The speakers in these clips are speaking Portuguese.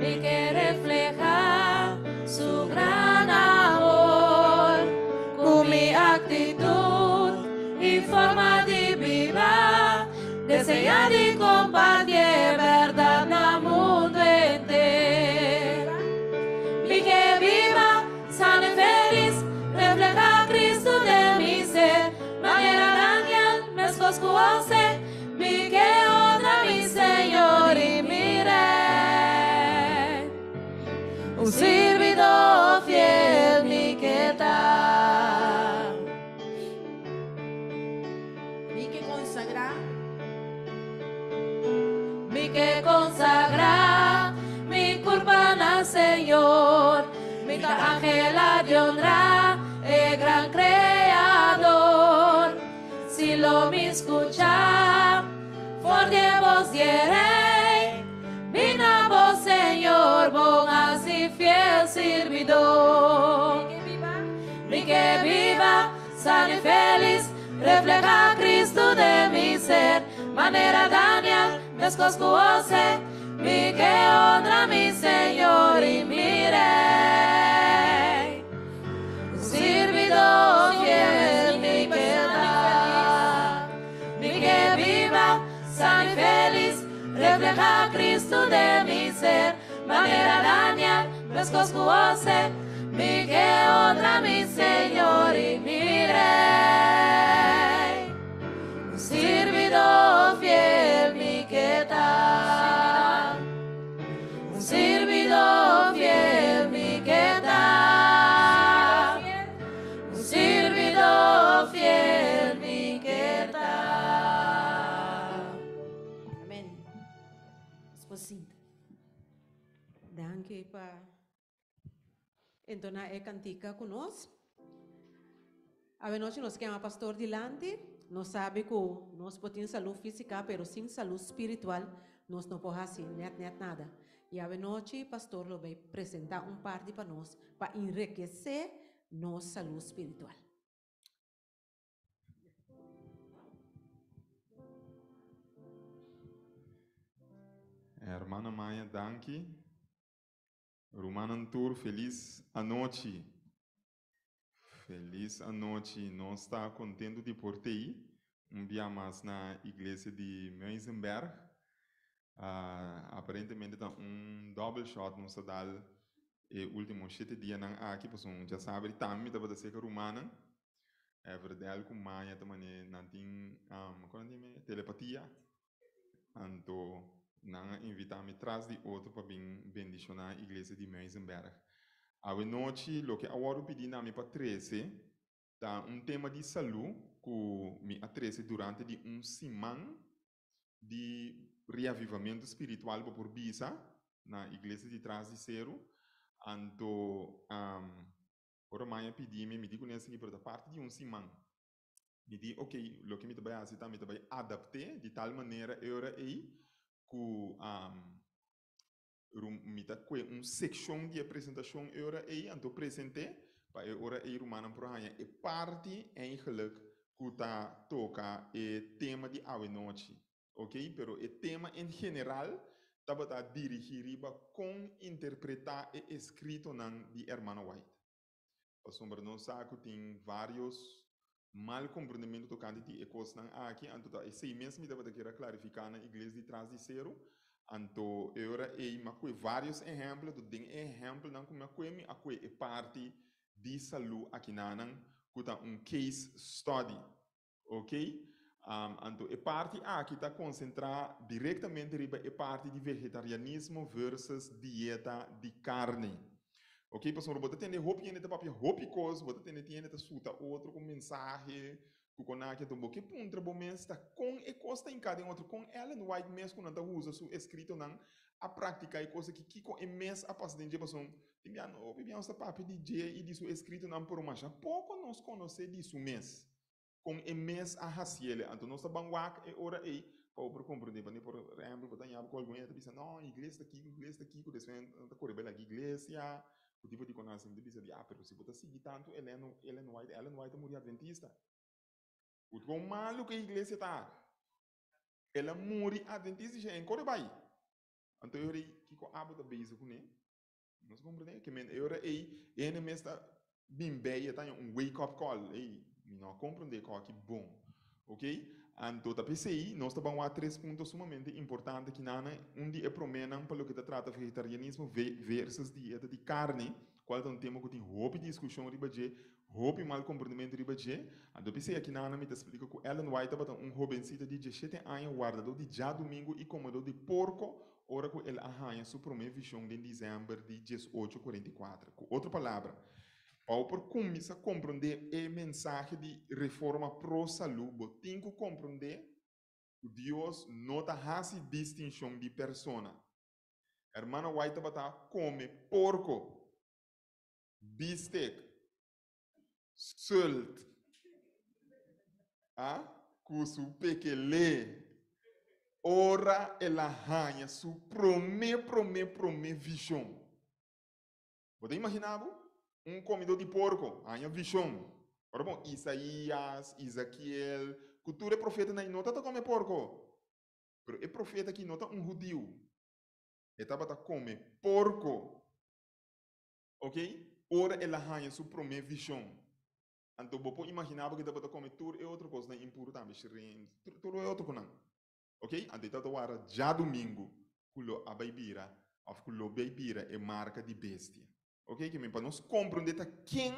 mi que Un fiel, mi que tal. Mi que consagrar, mi que consagra mi culpa al Señor, mi que ángela de el gran creador. Si lo me escucha, por de vos diré, sana y feliz, refleja a Cristo de mi ser. Manera Daniel, me escoscuose, mi que honra mi Señor y mi Rey. Un servidor fiel, mi. Mi que viva, sana y feliz, refleja a Cristo de mi ser. Manera Daniel, me mi que honra mi Señor y mi Rey. Un servidor fiel, mi que tal. Un servidor fiel, mi que tal. Un servidor fiel, mi que tal. amém. Esposinta. Danke para entonar a cantica conosco. A noite nós queremos pastor dilante, nós sabe que nós podemos saúde física, pero sem saúde espiritual, nós não podemos assim, net, net nada. E a noite pastor vai apresentar um parte para nós, para enriquecer nossa saúde espiritual. Hermana Maia, danke. Romana Tour, feliz a noite. Feliz a noite. Nós está contente de por ter um dia mais na igreja de Meisenberg. Ah, aparentemente tá um double shot no sadal e último sete dia nang aqui possam já sabe também tava da seca romana é verdade com Maia também não tem um, como é Anto, nanga invitar-me atrás de outro para vir bendicionar a igreja de Meisenberg. A noite, lo que agora pedi na minha para 13, tá um tema de saúde que me atrese durante de um semana de reavivamento espiritual por Bisa, na igreja de trás de Cero. Anto, um, ora Maia pedi-me, me digo nessa por da parte de um semana. Me diz, ok, lo que me trabalha assim, tá, me trabalha adaptar de tal maneira, eu era aí, que um, tá com um seção de apresentação, eu era aí, então apresentei, para eu era aí, romana para aí, e parte que tá toca o tema de a noite, ok? Pero o tema em geral, estava tá dirigido com interpretar e escrito nan de Hermana White. Para sombra não que tem vários mal compreendimento tocante de ecos nan aqui, tá esse mesmo me deve querer clarificar na igreja de trás de zero, anto eu era e ma coi vários exemplos do den exemplo nan como coi me a é parte de saúde aqui nan que tá um case study, ok? Um, anto é parte aqui está concentrar diretamente riba é parte de vegetarianismo versus dieta de carne. Ok, pessoal, você tem roupa e papel roupa coisa, você tem tem essa suta outro com mensagem, com conecta também que puntra bom está com e costa em cada outro com Ellen White mesmo quando ela usa su escrito nan a prática e coisa que que com é mês a passar de pessoa tem já não bem essa papel J e disso escrito nan por uma pouco nós conhecer disso mês com é mês a raciele então nós estamos banguac e ora aí para compreender para por exemplo para tanhar com alguém está pensando não igreja aqui igreja aqui com descendo está correndo igreja o tipo de conhecimento diz de ah, pero se você seguir tanto Ellen, Ellen White, Ellen White morreu adventista. O quão malo que a igreja está. Ela morre adventista já em Corebai. Então eu rei que com abo da base com né. Nós compreendemos que men eu rei ene mesta bim bem tá um wake up call, ei, não compreender qual que bom. OK? Então, da PCI, nós estamos a três pontos sumamente importantes que nana, dia é promenam para o que trata vegetarianismo versus dieta de carne, qual é um tema que tem roupa discussão riba de, roupa mal compreendimento riba de. Então, PCI aqui nana me explica que Ellen White estava um jovencito de 17 anos guardado de já domingo e comedor de porco, ora que ele arranha sua primeira visão de dezembro de 1844. Com outra palavra, ao por começar a compreender a mensagem de reforma pro saúde, tem que compreender que Deus não está distinção de persona. Hermana White bata come porco, bistec, sult, ah, cusu pequele, ora ela ranha su prome, prome, prome visão. Você imaginava? Um comedor de porco, aí a visão. Ora bom, Isaías, Isaquiel, cultura é profeta na nota tá come porco. Pero é profeta que nota um judeu. Estava tá come porco. Ok? Ora ela arranha sua primeira visão. Então, você imaginava que estava come tudo é outra coisa, não é impuro também, tudo é outra coisa. Ok? Então, estava já domingo, culo a baibira, of culo baibira é marca de bestia. Ok? Que para nós compreender quem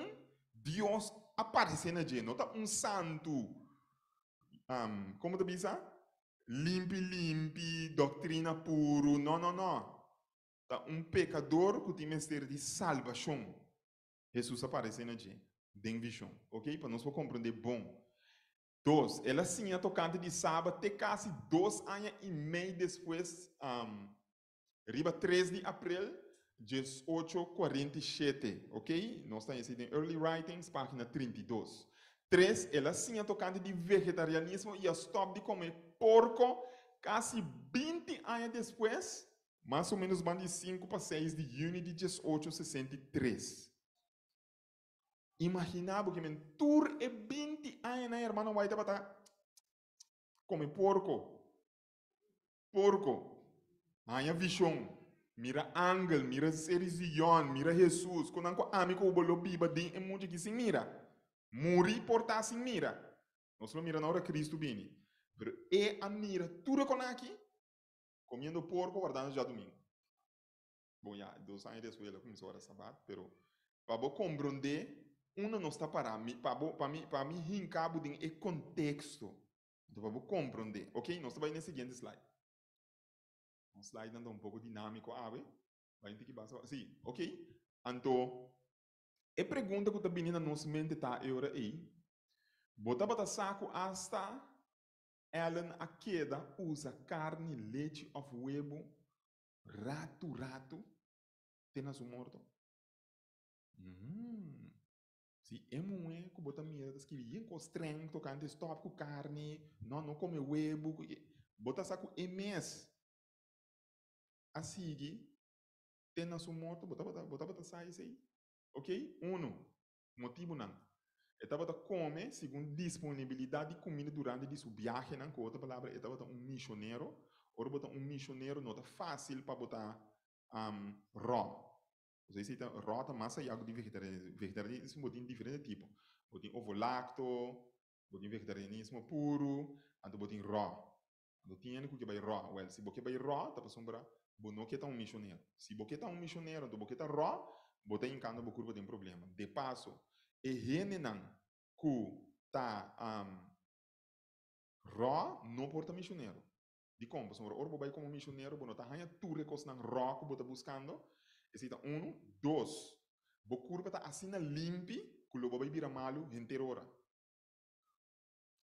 Deus aparece na gente. Não está um santo. Um, como tu pensa? Limpe, limpe, doutrina puro. Não, não, não. Tá um pecador que tem mistério de salvação. Jesus aparece na gente. Tem visão. Ok? Para nós compreender bom. Dois, ela sim é tocante de sábado, até quase dois anos e meio depois, um, riba 3 de abril 1847, ok? Nós estamos em Early Writings, página 32. Três, ela sim é tocante de vegetarianismo e a stop de comer porco quase 20 anos depois, mais ou menos de 5 para 6 de junho de 1863. Imaginava que men tur é 20 anos na irmã vai estar comer porco. Porco. Aí a visão mira angel, mira serizion, mira Jesus. Quando anco ami ko bolo biba din e mude que sim mira. Muri porta sim mira. Nós não mira na hora Cristo bini. Pero e a mira tudo com aqui, comendo porco guardando já domingo. Bom, já, dois anos depois ela começou a sabato, pero para você compreender, uma não está para mim, para mim, para mim, rincabo de contexto. Então, para você compreender, ok? Nós estamos aí no seguinte slide. Um slide anda um pouco dinâmico, ah, vai ter que passar. Sim, ok? Então, a pergunta que está vindo na nossa mente está agora aí. Bota para saco hasta Ellen a queda usa carne, leite of huevo, rato, rato, tem na sua morto. Hum. Se é muito bota mira, que vem com estranho, tocando stop com carne, não, não come huevo, bota saco MS a seguir, tem na sua moto, bota bota bota bota sai aí. Ok? Uno, motivo não. Estava a comer segundo disponibilidade de comida durante sua viagem, não, com outra palavra, estava um missionário, ou botar um missionário não tá fácil para botar um, raw. Você cita tá massa e algo de vegetarianismo. Vegetarianismo tem diferente tipo. Botem ovo lacto, botem vegetarianismo puro, então botem raw. Então tinha que vai raw. Well, se você vai raw, tá para sombra Bonoque está um missionário. Se você está um missionário, do você está ró, você em cana curva tem problema. De passo, e renenan que está um, ró, não porta missionário. De como? Se você vai como missionário, você está ganhando tudo que você ró que você está buscando. Esse é um, dois. A curva está assim limpe, que você vai virar malo.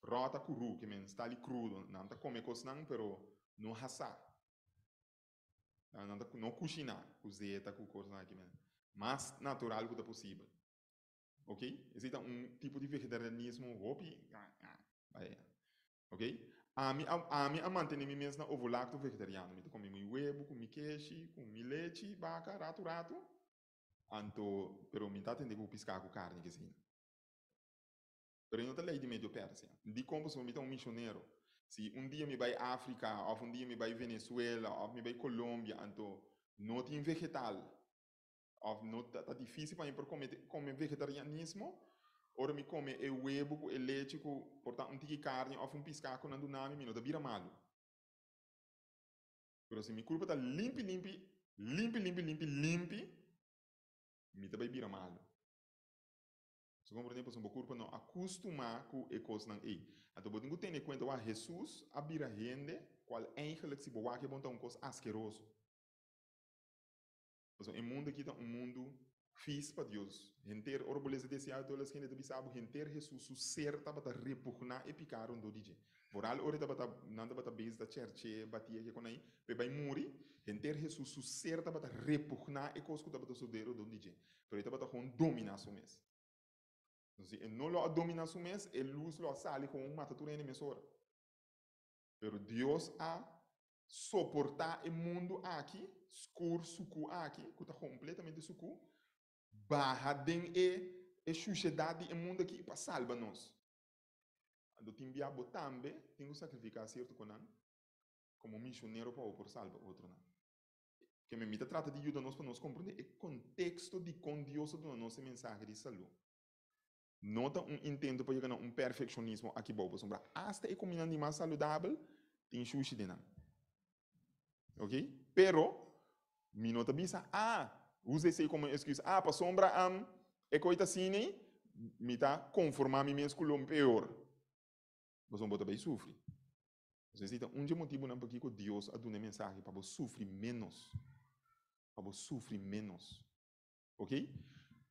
Ró está cru, que está ali crudo. Não está comendo coisa não, pero não raça não, não cozinhar, cozinhar com coisa aqui mesmo. Mais natural que é possível. Ok? Existe um tipo de vegetarianismo, hopi, ok? A mim, a mim, a manter me mesmo ovo lacto vegetariano. Eu como meu huevo, com meu queijo, com meu leite, vaca, rato, rato. Anto, pero me tá tentando que piscar com carne que sim. Pero eu não tenho lei de meio perto, assim. De como me um missionário. Se um dia me vai África, ou um dia me vai Venezuela, ou me vai Colômbia, então não tem vegetal, ou não tá, difícil para mim por comer, comer vegetarianismo, ora me come e huevo, e leite, portanto um tique carne, ou um piscaco, não do nome, não vira malo. Pero se mi culpa está limpi, limpi, limpi, limpi, limpi, limpi, me também vira malo. Se compreende, por exemplo, culpa não acostumar com e coisas não é. Então, você tem em conta que Jesus abira gente, qual eigenlijk se boa que bonta um coisa asqueroso. Então, o mundo aqui está um mundo fiz para Deus. Renter orgulhoso desse ato, eles que ainda sabe, renter Jesus, o ser estava a repugnar e picar um do. Por algo, ora estava nada para base da church, batia que com aí, vai morrer, renter Jesus, o ser estava a repugnar e coisa que estava a suder do DJ. Pero estava a dominar o mês. Então, ele não lo domina o mês, ele luz lo sale uma tatura em emissora. Pero Deus a suportar o mundo aqui, escuro, suco aqui, que está completamente suco, barra den e e sociedade e mundo aqui para salvar nós. Do timbiabo também tem que sacrificar certo com como missionário para por salvar outro não. Que me mita trata de ajudar nós para nós compreender o contexto de com Deus do nossa mensagem de saúde. Nota um intento para chegar um perfeccionismo aqui bobo, sombra. Hasta e combinando mais saudável, tem sushi de não. Ok? Pero, mi nota bisa, ah, use isso como excusa. Ah, para sombra, um, e coita assim, me tá conformar me com o pior. Você não também sofre. Você necessita um motivo não porque Deus a uma mensagem para você sofrer menos. Para você sofrer menos. Ok?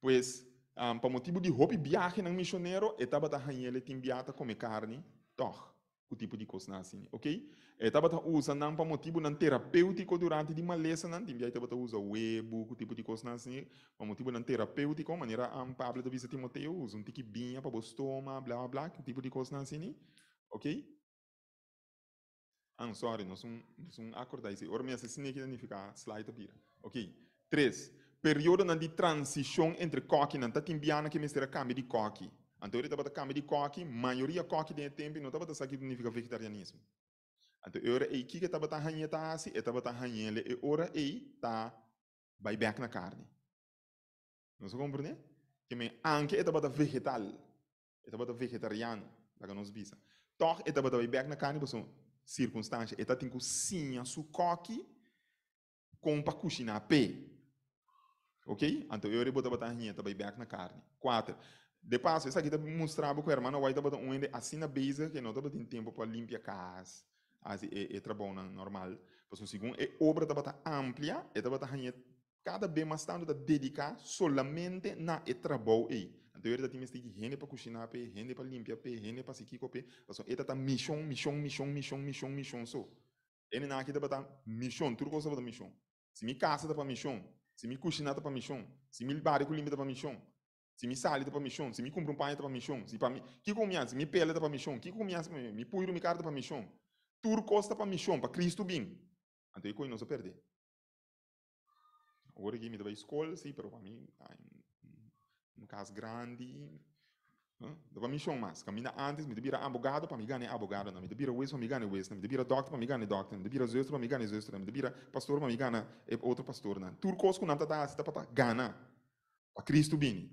Pois, um, para motivo de roupa viagem no missionário, estava a ele tem viata comer carne, toch, o tipo de coisa assim, ok? Estava a usar não para motivo não terapêutico durante de maleza não, tem estava a usar webo, o tipo de coisa assim, para motivo não terapêutico, maneira um Pablo da visa Timoteo usa um tique binha para tomar, blá blá blá, o tipo de coisa assim, ok? I'm sorry, não, nós não acordar isso. Ora, minha assassina aqui significa slide a Ok. Três período de transição entre coque e tatimbiana que mistura câmbio de coque. Então, ele estava câmbio de coque, maioria coque de tempo não estava sabendo significa vegetarianismo. Então, ora aí que estava tá hanha tá assim, estava tá hanha ele, e ora tá vai back na carne. Não se compreende? Que me anche estava vegetal, estava vegetariano, que nós bisa. Toch estava vai back na carne, por circunstância, estava tem que sim a su coque com para cozinhar pé. Ok? Então, eu botar botar rinha, também back na carne. Quatro. De passo, isso aqui tá mostrava que o irmão vai botar um ainda assim na base, que não tá tem tempo para limpar a casa. Assim, é, é trabalho normal. Mas o segundo, é obra tá botar ampla, e tá botar rinha cada vez mais tanto dedicar solamente na e trabalho aí. Então, eu tenho que gente para cozinhar, gente para limpar, gente para se quicar, então, ele tá missão, missão, missão, missão, missão, missão, só. Ele não aqui tá botar missão, tudo coisa botar missão. Se me casa tá para missão, se mi cozinha para missão, se mi bari com para missão, se mi sali para missão, se mi compra um pão para missão, se para mi, que comia, se mi pele para missão, que comia, mi puiro mi carta para missão, tur costa para missão, para Cristo bem. Então, eu não se perder. Agora que me dá escola, sim, para mim, um caso grande, Dava missão mais. Caminha antes, me devia abogado para me ganhar abogado, me devia juiz para me ganhar juiz, me devia doctor para me ganhar doctor, me devia zestro para me ganhar zestro, me devia pastor para me ganhar outro pastor. Tudo coisa que não está está para ganhar. Para Cristo bem.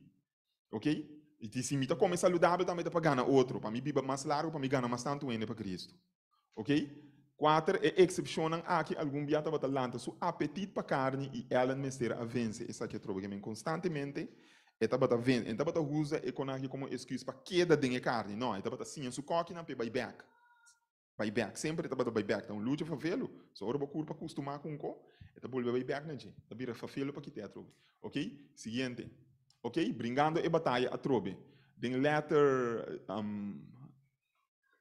Ok? E se me está como saudável também para ganhar outro, para me viver mais largo, para me ganhar mais tanto ainda para Cristo. Ok? Quatro é excepcionam aqui algum dia estava talanta, seu apetite para carne e ela mestre a vence. Essa que eu trovo constantemente estava vendo, estava tá usa economia como excusa para queda de carne, não, estava tá sim, su coque não vai back. Vai back, sempre estava vai back, então luta para vê-lo, só ora para acostumar com o estava vai back na gente, tá vira para que teatro. OK? Seguinte. OK? Bringando e batalha a trobe. Den letter um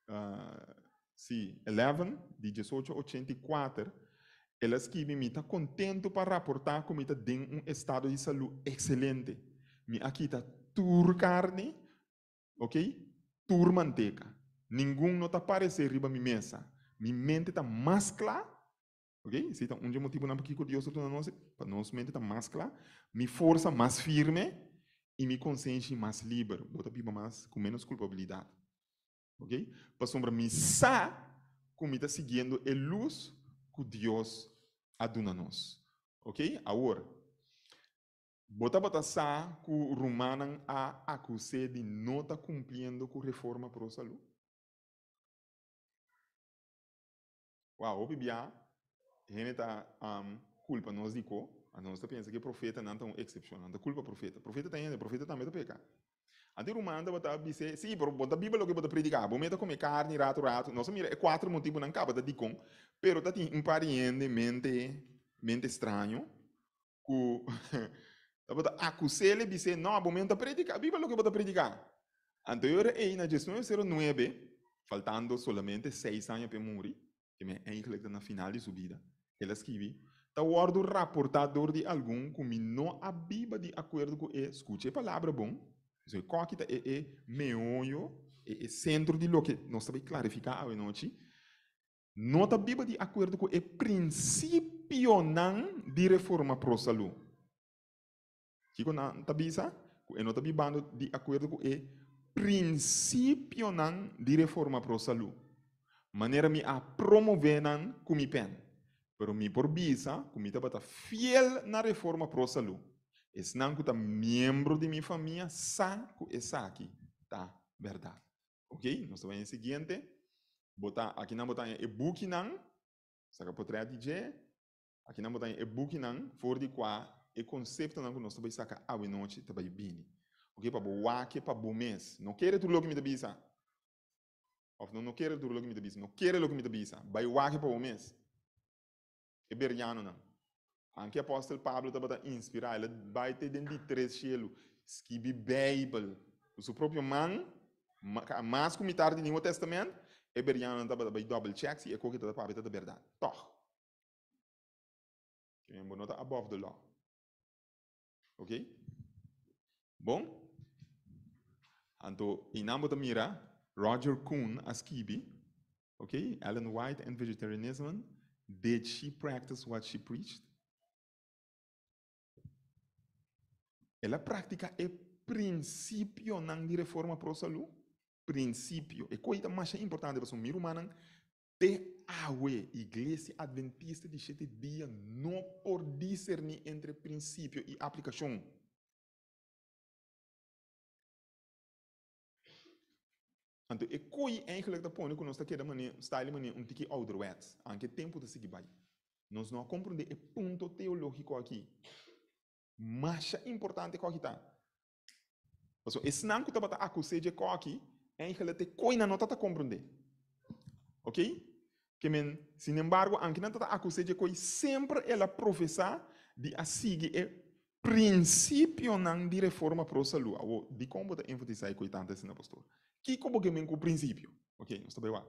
uh, sim, 11 de 1884 ela escreve me está contento para reportar como está tem um estado de saúde excelente aqui está tur carne, ok? Tur manteca. Nenhum não está aparecer riba mi mesa. Mi mente está mais clara, ok? Se está um motivo não porque Deus está nós, para nossa mente está mais clara, mi força mais firme e mi consciência mais livre. Bota pipa mais com menos culpabilidade, ok? Para sombra mi sa como está seguindo a luz que Deus aduna nós. Ok? Agora, bota bota sa que o Romanan a acusé de não estar cumprindo com reforma pro saúde. Uau, o bibia, gente tá um, culpa nós dico, a nós pensa que profeta não um excepção, não culpa profeta. Profeta tem, profeta também tá pecar. Ante Romana bota dizer, sim, pero bota Bíblia que bota predicar, bom meta comer carne, rato, rato. Nós mira, é quatro motivos não caba da dicom, pero tá tem um pariente mente, mente estranho, que bota acusele dizer, não, bom meta predicar, Bíblia que bota predicar. Anterior aí na gestão 09, faltando solamente seis anos para morrer, que me eigenlijk na final de sua vida, ela escreve, tá o rapportador de algum que não a Bíblia de acordo com e escute a palavra bom, So, qual que é, é meolho, é, é centro de lo que nós também clarificar a noite. Nota Bíblia de acordo com o princípio não de reforma pro saúde. Que com a tabisa, é nota Bíblia de acordo com o princípio não de reforma pro saúde. Maneira me a promover não com mi pen. Pero mi por bisa, com mi tabata fiel na reforma pro saúde. Es não que membro de minha família sabe que essa aqui tá verdade. Ok? Nós vamos em seguinte. Botar, aqui não botar e-book não. Saca por trás DJ. Aqui não botar e-book não. For de qua e conceito não que nós vamos sacar a noite também bem. Ok? Para boa que para bom mês. Não quero tudo o que me dá bisa. Of não, não quero tudo o que me dá bisa. Não quero o que me dá bisa. Vai o que para bom mês. É beriano não. Anche apóstolo Pablo estava inspirar, ele vai ter dentro de três selo, escrever Bíblia. O seu próprio man, mais como tarde no Novo Testamento, e beriano estava vai double check se é coisa que estava para a verdade. Toch. Que é above the law. Ok? Bom? Então, em nome da mira, Roger Kuhn, a escreve, ok? Ellen White and vegetarianism, did she practice what she preached? Ela prática é princípio não de para a saúde. Princípio. É coisa mais importante para o humano. De água, igreja adventista de sete dias, não por discernir entre princípio e aplicação. Então, é coisa eigenlijk dat põe que nós está querendo style maneira um tique ouderwets, anche tempo de seguir vai. Nós não compreendemos o ponto teológico aqui mais importante que está. Então, esse não que está acusando de aqui, é que ele tem coisa não está compreender. Ok? Que men, sin embargo, anche acusando de coisa, sempre ela professa de a seguir o princípio não de reforma para a saúde. De como está enfatizar coisa tanto assim, pastor? Que como men o princípio? Ok, nós estamos bem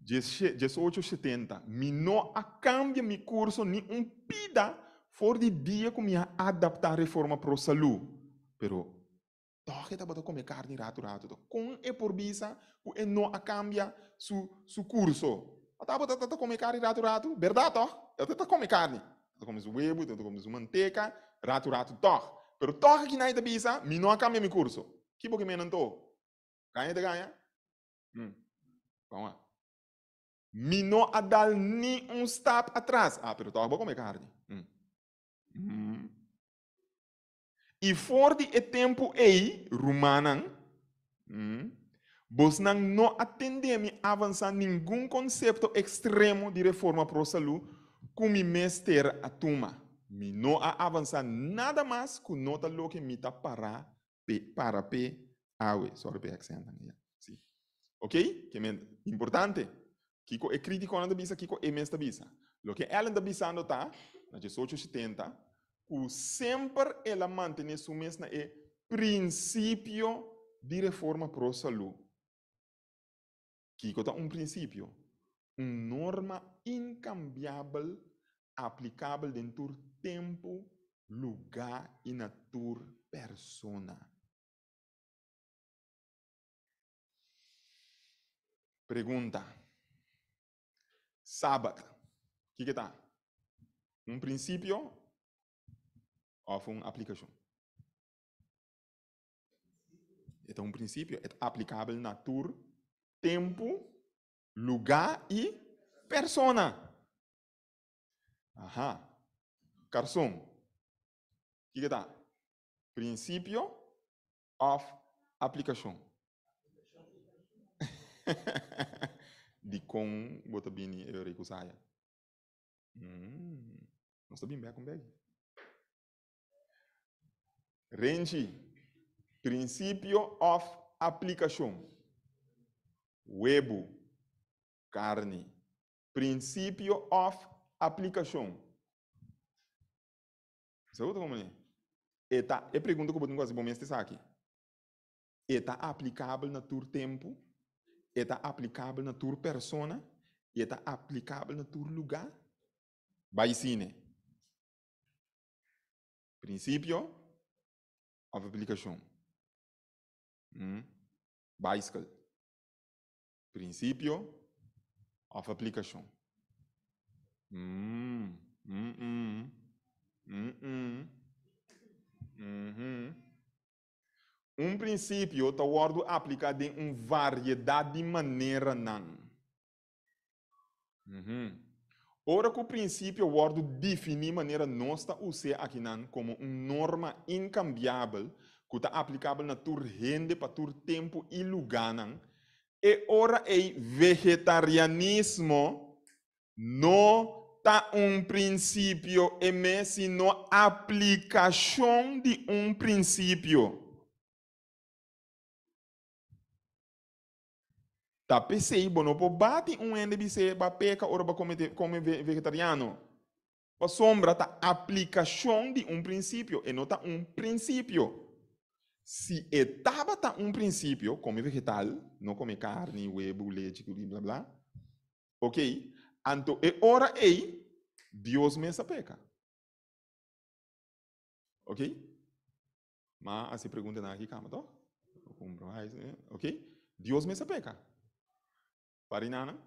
1870, me não a cambia mi curso ni um pida for de dia que me adaptar reforma a saúde. Pero, toch que estava comer carne rato rato. Com e por bisa, que não a cambia su, su curso. A comer carne rato rato. Verdade, toch? Eu estou comer carne. Eu comer huevo, eu comer manteca, rato rato, toch. Pero toch que não bisa, me não a cambia meu curso. Que porque me não tô? Ganha de ganha? Hum. Vamos lá. Não a dar nem um step atrás. Ah, pero toch vou comer carne. Hum. Hum. E for de tempo ei, rumanan, hum, vos não não a avançar nenhum conceito extremo de reforma a saúde como mestre a tuma. Me não a avançar nada mais que nota lo que me tá para para pe awe, sorry pe accent sim. Ok? Que é importante. Kiko é crítico na bisa, Kiko é mestre bisa. Lo que ela está bisando tá, na 1870, o sempre ela mantém su mesma é princípio de reforma pro saúde. Que é um princípio, uma norma incambiável, aplicável dentro do tempo, lugar e natura persona. Pergunta. Sábado. O que está? Um princípio ou uma aplicação. Então, um princípio é aplicável na tour, tempo lugar e persona. Aham. Garçom. O que que tá? Princípio of aplicação. De com bota bini eu recusaya. Hum. Não está bem bem com Range. Princípio of aplicação. Webo. Carne. Princípio of aplicação. Sabe como é? Eta, é pergunta que eu vou fazer este aqui. Eta aplicável na tur tempo, eta aplicável na tur persona, e eta aplicável na tur lugar. Vai cine. Princípio of aplicação. Hum? Bicycle. Princípio of aplicação. Hum, hum, hum, hum, hum. Uhum. Um princípio está word aplicado em uma variedade de maneira não. Uhum. Ora o princípio word define maneira nossa usar aqui não como uma norma incambiável que está aplicável na tur rende para tur tempo e lugar não. E ora é vegetarianismo não está um princípio, e sino aplicação de um princípio. Tá bom, não pode um NBC, para peca, ora para comer, vegetariano. A sombra tá aplicação de um princípio, e não tá um princípio. Se etapa tá um princípio, come vegetal, não come carne, huevo, leite, blá blá, ok? Anto e ora ei, Deus me peca. Ok? Mas se pergunta na aqui, calma, tá? Ok? Deus me peca. Parinana?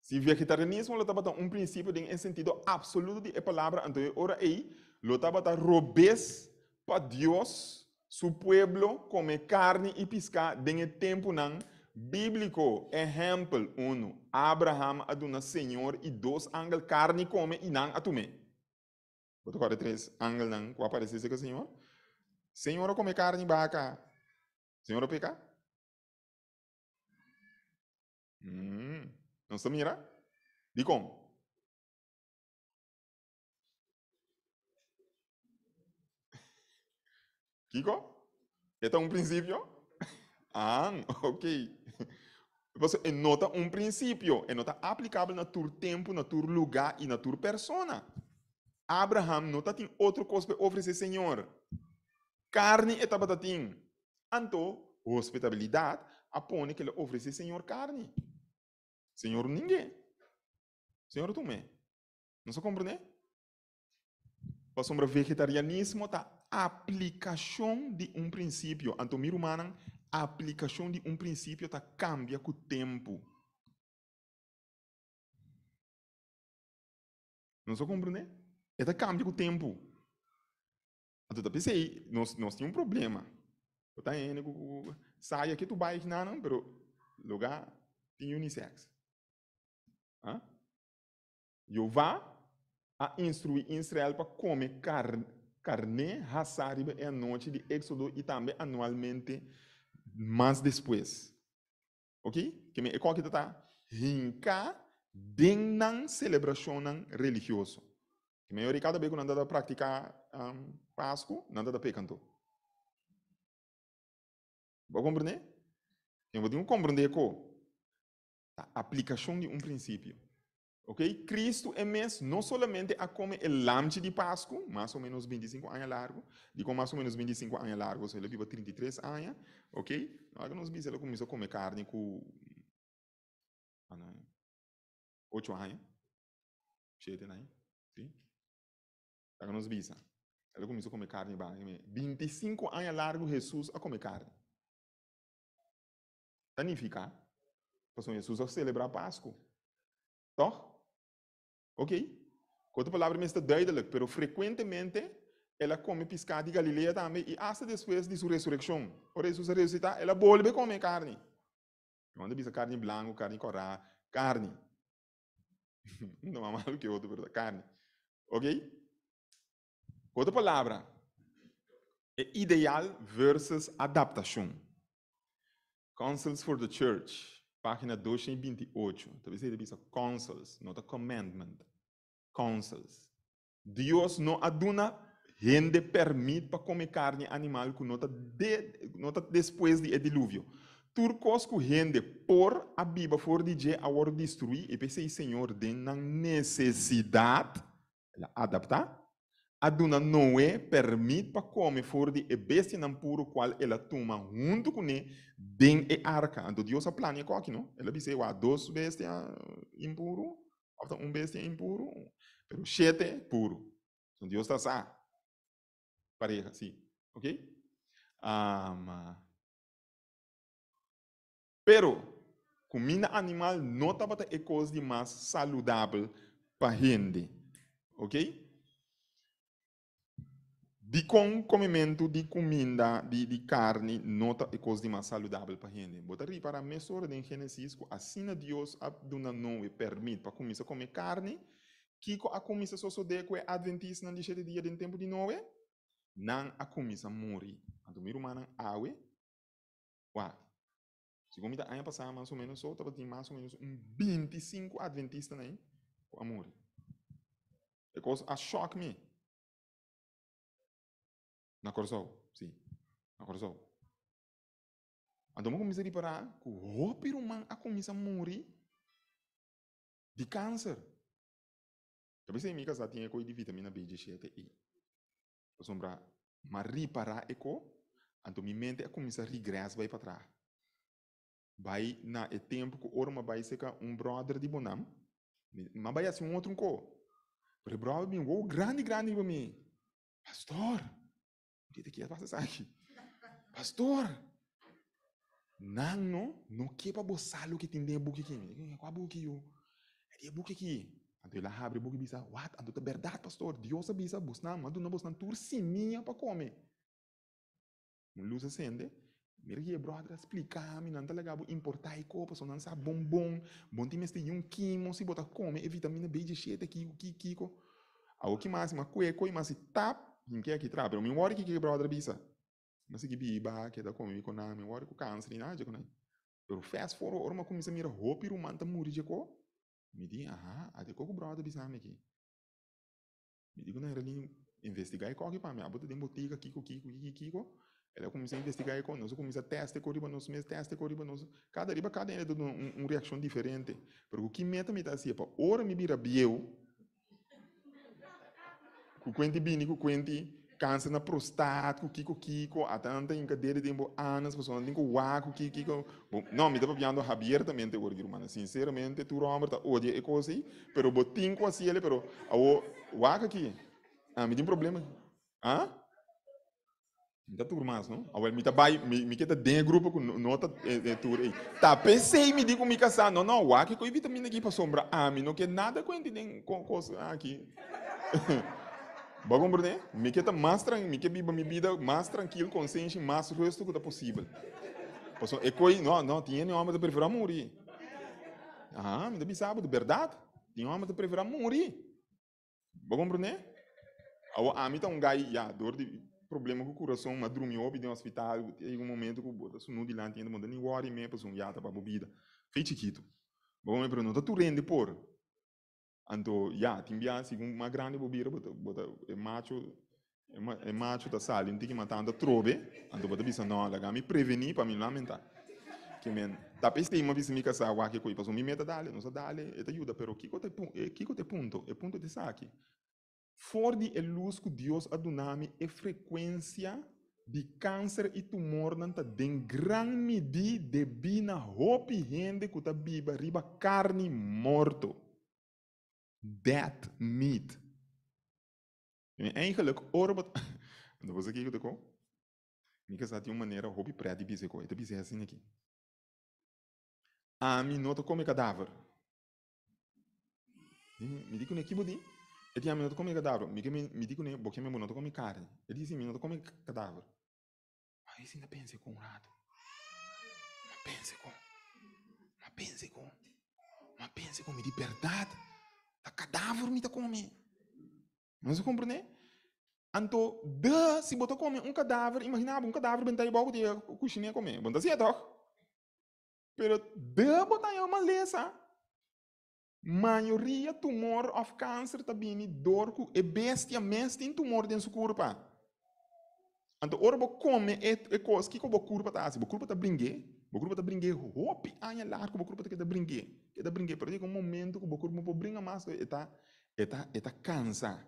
Se vegetarianismo lo estava um princípio em sentido absoluto de palavra, então ora ei, lo estava robes para Deus, su pueblo come carne e pescar, em tempo não bíblico, exemplo, um, Abraham aduna Senhor e dois ángeles carne come e não atume. Botou agora três ángeles não, qual aparece esse Senhor? Senhor come carne e vaca. Senhor peca? Hum, não se mira? De como? Kiko? É um princípio? Ah, ok. Você nota um princípio, nota aplicável na tur tempo, na tur lugar e na tur persona. Abraham nota tem outro coisa para oferecer Senhor. Carne é tabatatim. Então, hospitabilidade apone que ele oferece Senhor carne. Senhor ninguém. Senhor me. Não se compreende? Para sombra vegetarianismo tá aplicação de um princípio. Então, mir humano a aplicação de um princípio tá cambia com o tempo. Não só compreender? Ela cambia com o tempo. Então, eu pensei, nós, nós tínhamos um problema. Eu tá indo, sai aqui, tu vai não, não, pero lugar tem unissex. Ah? Eu vá a instruir Israel para comer carne, carne, raçariba é a noite de Éxodo e também anualmente mas depois. Ok? Que me qual que tá? Rinca dennan celebração religioso. Que me ori cada vez que nada praticar um, Páscoa, nada da pecanto. Vou compreender? Eu vou compreender que a aplicação de um princípio. Ok? Cristo é mesmo não somente a comer o lanche de Páscoa, mais ou menos 25 anos largo, digo mais ou menos 25 anos largo, ele vive 33 anos, ok? Agora nós vimos ele começou a comer carne com 8 anos, 7 anos, sim? Agora nós vimos, ele começou a comer carne, 25 anos largo Jesus a comer carne. Significa, porque Jesus a celebrar a Páscoa. Toch? Ok? Outra palavra está duidelijk, pero frequentemente ela come pescado de Galileia também e hasta depois de sua ressurreição. Ora, Jesus ressuscitar, ela volve a comer carne. Quando diz carne branca, carne corá, carne. Não é malo que outro, verdade? Carne. Ok? Outra palavra. É ideal versus adaptação. Counsels for the Church, página 228. Talvez ele diga counsels, not a commandment. Counsels. Deus não aduna gente permite para comer carne animal que nota, de, nota depois do dilúvio. Turcos que gente por a Bíblia for de a destruir e pensei, Senhor, de necessidade, adaptar, aduna não é permite para comer for de e bestia não puro qual ela toma junto com ele den e arca. Então Deus plane aqui, não? Ela disse, ว่า dois bestia impuro, ou um bestia impuro, pero sete puro. Então Deus está assim pareja, sim, ok? Um, pero, comida animal não estava é coisa de mais saudável para gente, ok? De com comimento de comida, de, de carne, não é coisa de mais saudável para a gente. Bota para a mesura em Gênesis, assim Deus dona não permite para começar a comer carne, que a começa só de que adventista no dia dia do tempo de Noé, não a comisa morrer. Então, miro mana awe, wa. Se comida ano passado mais ou menos só estava tem mais ou menos um 25 adventistas né, amor. É coisa a choque me. Na coração, sim. Na coração. Então, eu comecei a reparar que o roupa humano a comisa morrer de câncer. Eu pensei em mim que já tinha coisa de vitamina B, de 7 e sombra mas reparar eco então minha mente é começa a regressar vai para trás vai na é tempo que orma vai ser um brother de bonam mas vai assim um outro um co pero brother me um grande grande para mim pastor o que que é passar aqui pastor não não não que para boçalo que tem dentro buque aqui qual buque eu é buque aqui Ante la abre bugi bisa, what? Ante ta verdade, pastor. Deus bisa busna, mas tu não busna turcininha para comer. Luz acende. Mira que brother explicar, me não tá legal importar e copa, só não sabe bombom, bom time este um quimo, se botar come, e vitamina B de cheia aqui, o que kiko. A o que mais, mas cueco e mas tap, que aqui traba, me mora que que brother bisa. Mas que biba, que da come com na, me mora com câncer, nada, com Pero fast forward, ora uma comisa mira roupa e rumanta muri de co. Me diz, ah, até que o brother aqui. Me digo, não era ali investigar e qualquer para mim. A bota de botica, kiko, kiko, kiko, kiko. Ela começa a investigar com nós, começa a testar com riba nós, mesmo testa com riba nós. Cada riba, cada um uma um reação diferente. Porque o que meta me tá assim, para ora me vira bieu. Com quente bini, com quente câncer na prostate, com kiko kiko, a tanta em cadeira de anos, pessoas tem com waco, kiko kiko. Bom, não, me estava piando abertamente agora, irmã. Sinceramente, tu homem tá odia e coisa aí, pero botinho assim ele, pero o waco aqui. Ah, me tem problema. Hã? Me tá turmas, não? Agora me tá vai, me me quer dentro grupo com nota é, é tur aí. Tá, pensei me digo me casar, não, não, waco com vitamina aqui para sombra. Ah, me não quer nada com ele com coisa aqui. Vou compreender? Me quer mais tranquilo, me quer viver minha vida mais tranquilo, consciente, mais resto que é possível. E coi, não, não, tinha homem que preferia morrer. Ah, me deve saber, de verdade. Tinha homem que preferia morrer. Vou compreender? A mim tá um gai, já, dor de problema com o coração, mas dormiu de um hospital, tem um momento que o bota de lá, ainda mandando embora e me passou um yata para bebida. Feito quito. Vou me perguntar, tu rende por? Anto, ja, timbia segundo uma grande bobira, bota, bota, é macho, é, macho da sala, não tem que matar anda trove, anto bota bisa não, lá me prevenir para me lamentar. Que men, tá pensei uma vez me casar, wa que coi, passou me meta dale, não sa dale, e te ajuda, pero kiko te punto, kiko te punto, é punto de saque. Forde é luz que Deus aduname é frequência de câncer e tumor nanta den gran medi de bina hopi rende que tá biba riba carne morto that meat. En eigenlijk, orbit, dat was ik even ko. Nika sa uma maneira hobby prédio bise ko, ita bise assim aqui. A mi nota come cadáver. Mi dico ne que bodi. E ti a mi nota come cadáver. Mi mi mi dico ne boche me nota come carne. E dice mi nota come cadáver. Aí sim ainda pense com rato. Mas pense com. Mas pense com. Mas pensa como liberdade. A cadáver me tá come. Não se compreende? Então, de, se botar come um cadáver, imaginava um cadáver bem daí bogo de cozinha comer. Bom, assim é toch? Pero de botar uma lesa. Maioria tumor of câncer também dor e bestia mesmo tem tumor dentro do corpo. Então, ora bo come e e coisa que o corpo tá assim, o corpo tá brinque, o corpo tá brinque, hopi, anya largo, o corpo tá que tá tá brinque, pero tem um momento que o corpo pode brincar mais, e tá, e tá, e tá cansa.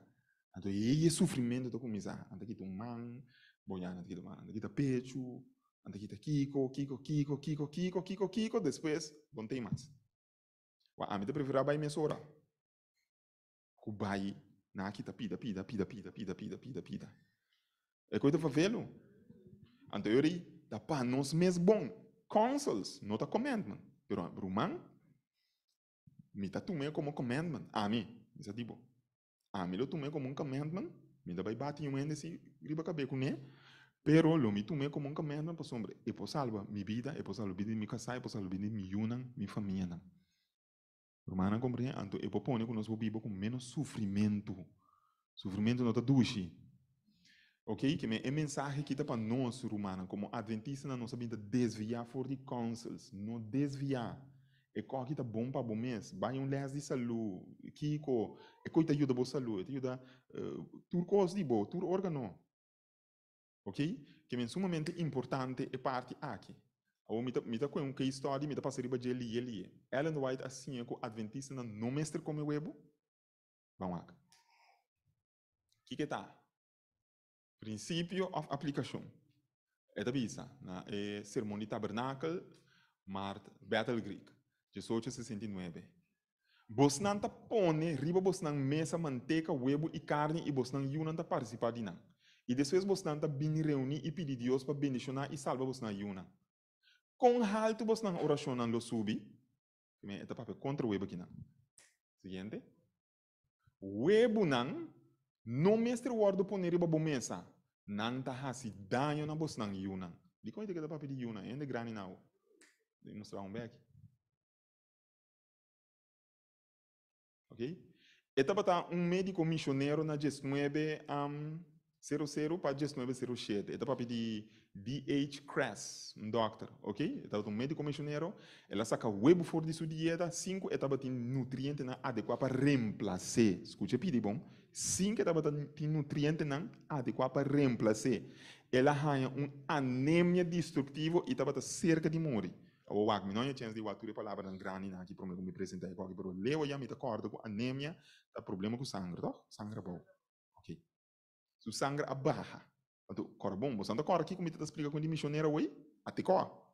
Então, e é sofrimento to. Então, aqui um man, boiana, aqui man, aqui tá pecho, aqui tá kiko, kiko, kiko, kiko, kiko, kiko, kiko, depois, não tem mais. A mim, prefiro vai me sora. Kubai, na tá pida, pida, pida, pida, pida, pida, pida, pida. É coisa. Então, eu da para nós mesmos bom. Consuls, not a commandment. Pero, Bruman, me tá tomando como commandment. A mim, é tipo. A mim, eu tomei como um commandment. Me dá vai bater um ende se riba cabeça com ele. Pero, lo me tomei como um commandment para sombra. E por salva minha vida, e por salva a vida de minha casa, e por salva a vida de minha yunang, minha família. Romana compreende? Então, eu propõe que nós vivamos com menos sofrimento. Sofrimento não está duche. Ok? Que é mensagem que está para nós, romana, como adventista, nós sabemos desviar for de councils, não desviar. É coisa que está bom para bom mês. Vai um les de saúde, Kiko, é coisa que ajuda boa saúde, ajuda uh, tudo coisa de boa, tudo órgão. Ok? Que é sumamente importante é parte aqui. Ou me tá com um case study, me tá passando para ele e ele. Ellen White assim é que adventista não mestre como webo. Vamos lá. Que que tá? Princípio of application. Na é sermão de tabernáculo, Mart Battle Greek, 1869. Bosnan ta pone riba bosnan mesa manteca, webo e carne e bosnan yunan ta participar de nan. E depois bosnan ta bini reunir e pedir Deus para bendicionar e salva bosnan yunan. Com halto bosnan oração nan lo subi, que é papel contra o webo aqui nan. Nan no mestre word poner riba bo mesa. Nan ta hasi danho na bos nang yunan. Di ko ite kada papi di yunan. Ende grani now. Di mostrar um back. Ok? Eta bata um médico missionário na 19 um, 00 para 1907. Eta papi di D.H. Kress, um doctor, ok? Eta um médico missionário, ela saca web for de sua dieta, cinco etapa tem nutriente na adequado para reemplacer. Escute, pedi bom. Cinco etapa tem nutriente na adequado para reemplacer. Ela ganha um anemia destrutivo e estava cerca de morrer. O wag mi não tinha de wature palavra na aqui para me apresentar aqui, pero leu já me acordo com anemia, tá problema com sangue, tá? Sangue bom. Ok. Se o sangue abaixa, então, cor bom, você não cor aqui como te explica com o missionário aí, até cor.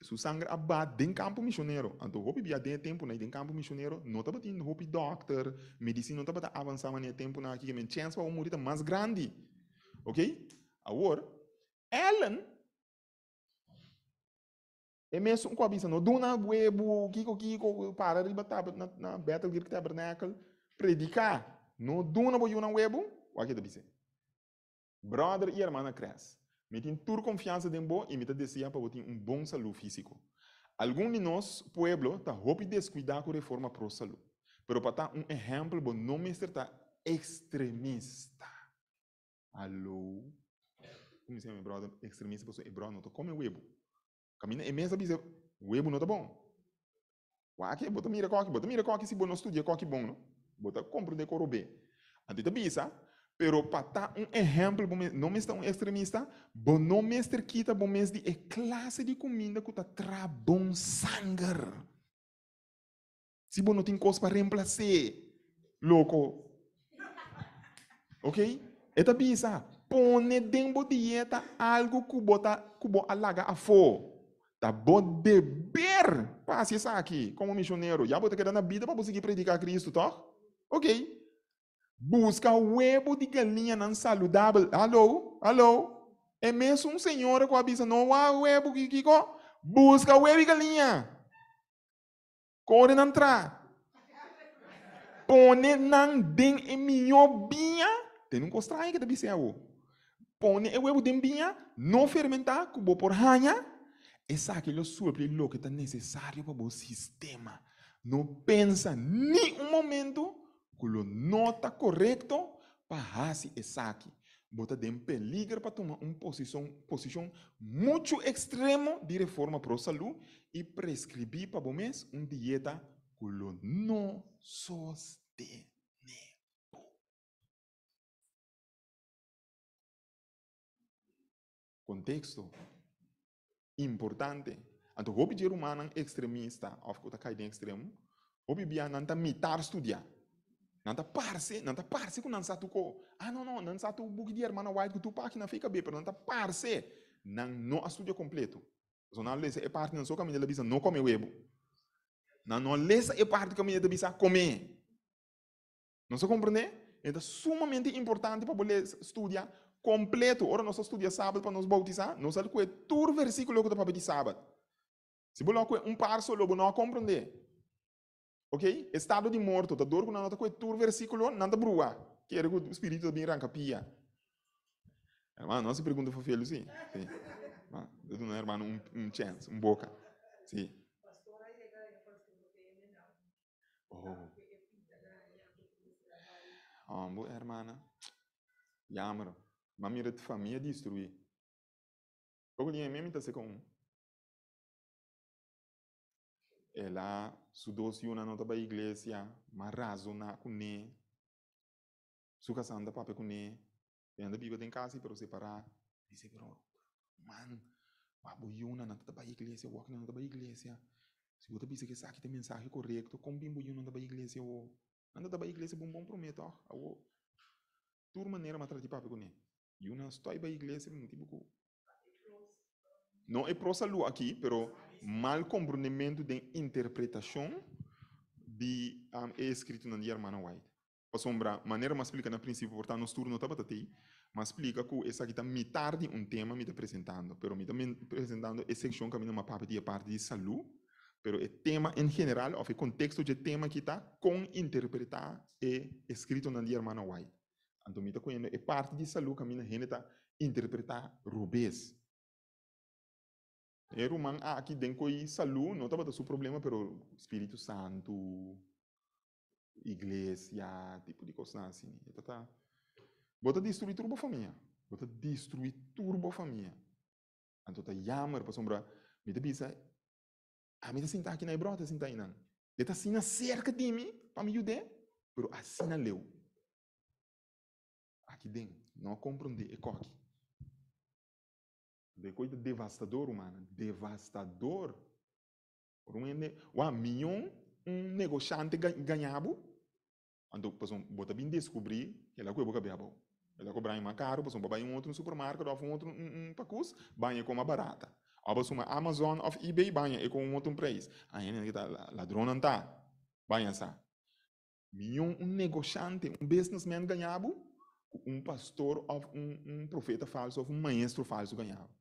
O sangue abaixa dentro campo missionário, então hope bia tempo na dentro campo missionário, não tá batendo hope doctor, medicina não tá batendo avançar mas tempo na aqui men chance para morrer mais grande. Ok? Agora, Ellen é mesmo com a bisa, não dona webo, kiko kiko para riba tab na na Battle Greek Tabernacle predicar, não dona boiu na webo, o da bisa. Brother e irmã cresce. Me tem toda confiança em bo e me deseja para ter um bom saúde físico. Algum de nós, pueblo, tá roupa descuidar com reforma pro saúde. Pero para dar um exemplo, bo não me está extremista. Alô? Como se chama, brother? Extremista, pessoa é brother, não como é webo. Caminha é mesmo dizer, o webo não tá bom. Aqui, bota mira coque, bota mira coque se bom não estudia coque bom, não? Bota compra de coro B. Antita bisa, pero para dar um exemplo, não está um extremista, bom não me está quita bom mês de é classe de comida que tá tra bom sangue. Se bom não tem coisa para reemplaçar, louco. Ok? Eta pone dentro dieta algo que bota que bota alaga a fo. Tá bom beber. Passe isso aqui, como missionário. Já bota que na vida para conseguir predicar Cristo, tá? Ok. Busca o huevo de galinha não saudável. Alô? Alô? É mesmo um senhor que avisa, não há huevo que que Busca o huevo de galinha. Corre não entrar. Pone não den e minho binha. Tem um costrai que deve ser o. Pone o huevo de binha, não fermentar, cubo por ranha. Essa aquele supre lo que está necessário para o sistema. Não pensa nem um momento que o nota correto fazer esse aqui. Bota de peligro para tomar uma posição, posição muito extrema de reforma para a saúde e prescrever para o mês uma dieta que não sustenta. Contexto importante. Então, o ser humano extremista, ou que está em extremo, bibia não está mitar estudar. Está parse, está parse não está tu Ah, não, não, está tu book de irmã white que tu pa aqui na fica bem, não está parse. Não, não estuda completo. So, não lê é parte não só caminho da bisa não come webo. Não, não lê é parte caminho da bisa comer. Não se compreende? Então, sumamente importante para poder estudar completo. Ora, nós estudamos sábado para nos bautizar, nós que é todo versículo que está para sábado. Se você não um par só, você não compreender. Ok? Estado de morto, da dor que não está com todo versículo, está brua. Que era o espírito bem ranca pia. Irmão, não se pergunta o filho, sim. sim. Mas, não, irmão, um, um chance, um boca. Sim. Oh. Oh, irmã. Jammer. Mas mira de família destruir. O que mesmo está com Ela estudou se uma nota para a igreja, mas razona com ne. Suca santa papai com ne. E anda biba em casa para separar. Dice, bro, man, babu yuna nota para a igreja, walk nota para a igreja. Se você pensa que essa aqui tem mensagem correto, como bem buio nota para a igreja, o anda para a igreja, bom bom prometo, ó. Tur maneira matra de papai com ne. E uma estou para a igreja, tipo, não é pro salu aqui, pero mal compreendimento de interpretação de um, é escrito na irmã White. Para sombra, maneira mais explica no princípio, portanto, nos turno estava aí, mas explica que essa aqui está me tarde um tema me está apresentando, pero me está apresentando a seção que a minha parte de parte de saúde, pero o tema em geral, ou o contexto de tema que está com interpretar é escrito na irmã White. Então, me está conhecendo é parte de saúde que a minha gente está interpretar rubês. Era um ah, aqui dentro de saúde, não estava seu problema, pero Espírito Santo, igreja, tipo de coisa assim. Tá. Bota destruir a família. Bota destruir a família. Então tá jammer para sombra. Me te bisa, a mim tá aqui na Hebrota, sentar aí não. Ele tá assim cerca de mim, para me ajudar, pero assim não leu. Aqui dentro, não compreender, é coque. De coisa devastador, humana. Devastador. O amigo, um negociante ganhava. Então, pessoal, bota bem descobrir ela coisa boca bebo. Ela cobra mais caro, pessoal, vai um outro supermercado, off um outro um, um pacus, banha com uma barata. Ou pessoal, Amazon ou eBay, banha com um outro preço. Aí, né, tá ladrão não tá. Banha sa. Mion um negociante, um businessman ganhava, um pastor ou um, um profeta falso ou um maestro falso ganhava.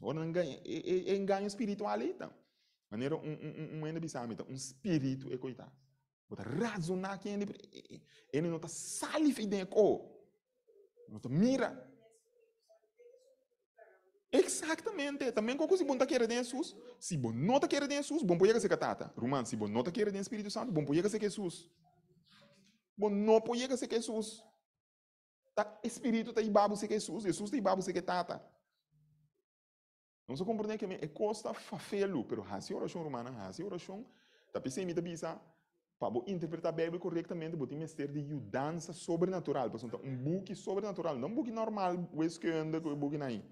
Ora, ganha, é, é ganho espiritual então. Maneira um um um bisama então, um espírito é coitado. Bota razonar que ele ele não está salive dentro. Não está mira. Exatamente. Também como se bom está querendo Jesus. Se bom não está querendo Jesus, bom pode ser catata. Romano, se bom não está querendo Espírito Santo, bom pode ser Jesus. Bom não pode ser Jesus. Tá espírito está em babo ser Jesus, Jesus está em babo ser tata. Não se compreende que é costa fafelo, pero hasi oração romana, hasi oração, tá pensei me bisa para interpretar a Bíblia corretamente, botar mestre de ajudança sobrenatural, portanto, um book sobrenatural, não um book normal, o que anda com o book aí.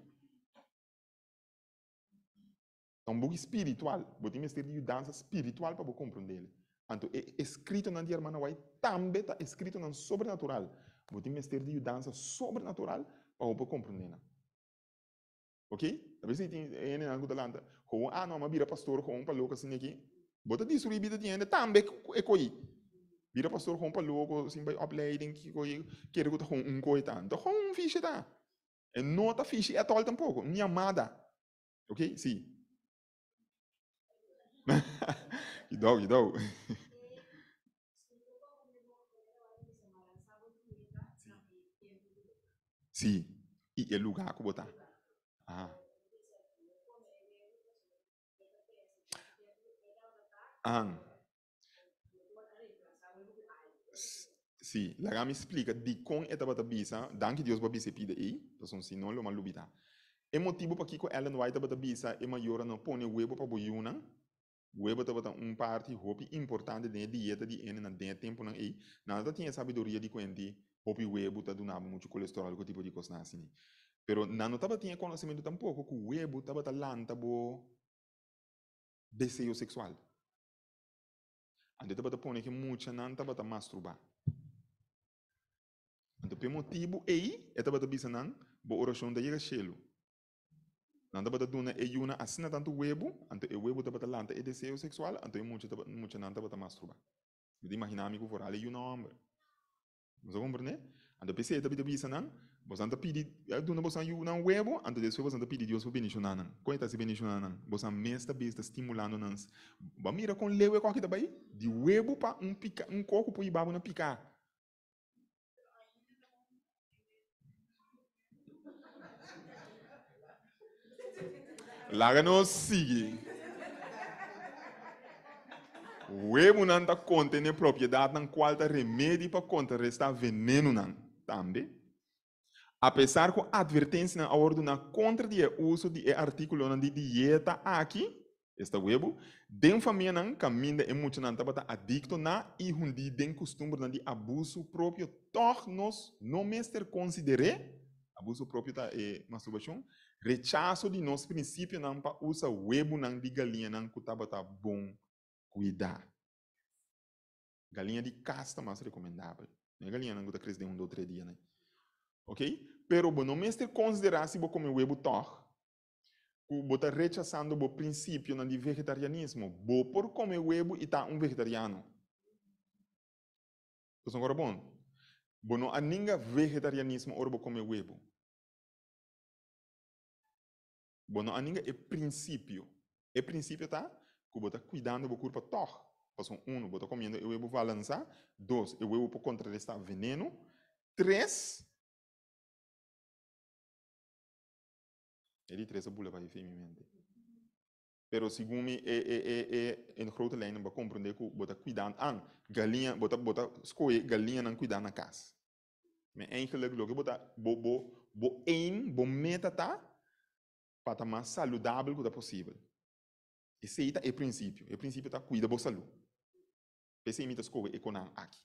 É um book espiritual, botar mestre de ajudança espiritual para compreender. Então, é escrito na irmã também está escrito no sobrenatural, botar mestre de ajudança sobrenatural para compreender. Ok? Talvez você tenha algo da landa. Com ah não, mas vira pastor com um louco assim aqui. Bota disso a vida de ainda também é coi. Vira pastor com um louco assim vai opleiding que coi quer que com um coi tanto. Com um fiche tá. E nota fiche é tal tampouco, minha amada. Ok? Sim. que dó, que dó. Sim. E é lugar que botar. Ah. Ah. Sì, la Rami spiega di con e tabata bisa, danke Dios babi se pide e, to son si non lo malubita. E motivo per cui Ellen White tabata bisa e maiora non pone webo pa boyuna, webo tabata un parti hopi importante de dieta di ene na de tempo na e, na da tiene sabidoria di quenti, hopi webo ta dunamo mucho colesterol, tipo di cosnasini. Pero nano tabata tiene conocimiento tampoco, ku webo tabata lanta bo deseo sexual. Ande tava põe que muita não tava tá masturbar. Então, por motivo aí, é tava bisa nan, bo oração da chega chelo. Não tava dando é uma assina tanto webo, então o webo tava lanta é desejo sexual, então muito tava muito não tava masturbar. Me imaginar amigo for ali uma homem. Você compreende? Então pensei tava bisa nan, você anda pedir, eu dou na você uma webo, então depois você anda pedir Deus para bendicionar nan. Coita se bendicionar nan. Você mesta besta estimulando nan. Ba mira com qual que tá aí? De webo para um pica, um coco para ir babo na picar. Laga nos sigue. O emo não está contendo propriedade na qual está remédio para contrarrestar veneno não, também. Apesar a advertência na ordem contra o uso de artigo de dieta aqui, esta webo, den família não caminha e muito não está adicto na e hundi costume de abuso próprio, tornos não mestre considere abuso próprio da é, masturbação, rechaço de nosso princípio não para usar webo não de galinha não que estava tá bom cuidar. Galinha de casta mais recomendável. Não é galinha não que cresce de um ou três dias, né? Ok? Pero bom, não mestre considerar se vou comer webo tor. Que você rechaçando o princípio não de vegetarianismo. Bo por comer webo e tá um vegetariano. Então, agora bom. Bom, não há vegetarianismo ou comer webo. Bom, não há ninguém é princípio. É princípio tá? Que você cuidando do corpo tor. Então, um, você comendo o webo balançar. Dois, o webo para contrarrestar veneno. Três, Ele traz a bula para efetivamente. Pero segundo é, é, é, é, em grote lijnen para compreender que você cuidando an galinha, você você escolhe galinha não cuidar na casa. Mas eigenlijk logo você bo bo bo aim, bo meta tá para estar mais saudável que possível. Esse é o princípio. O princípio tá cuida da saúde. Esse é o escolhe econômico aqui.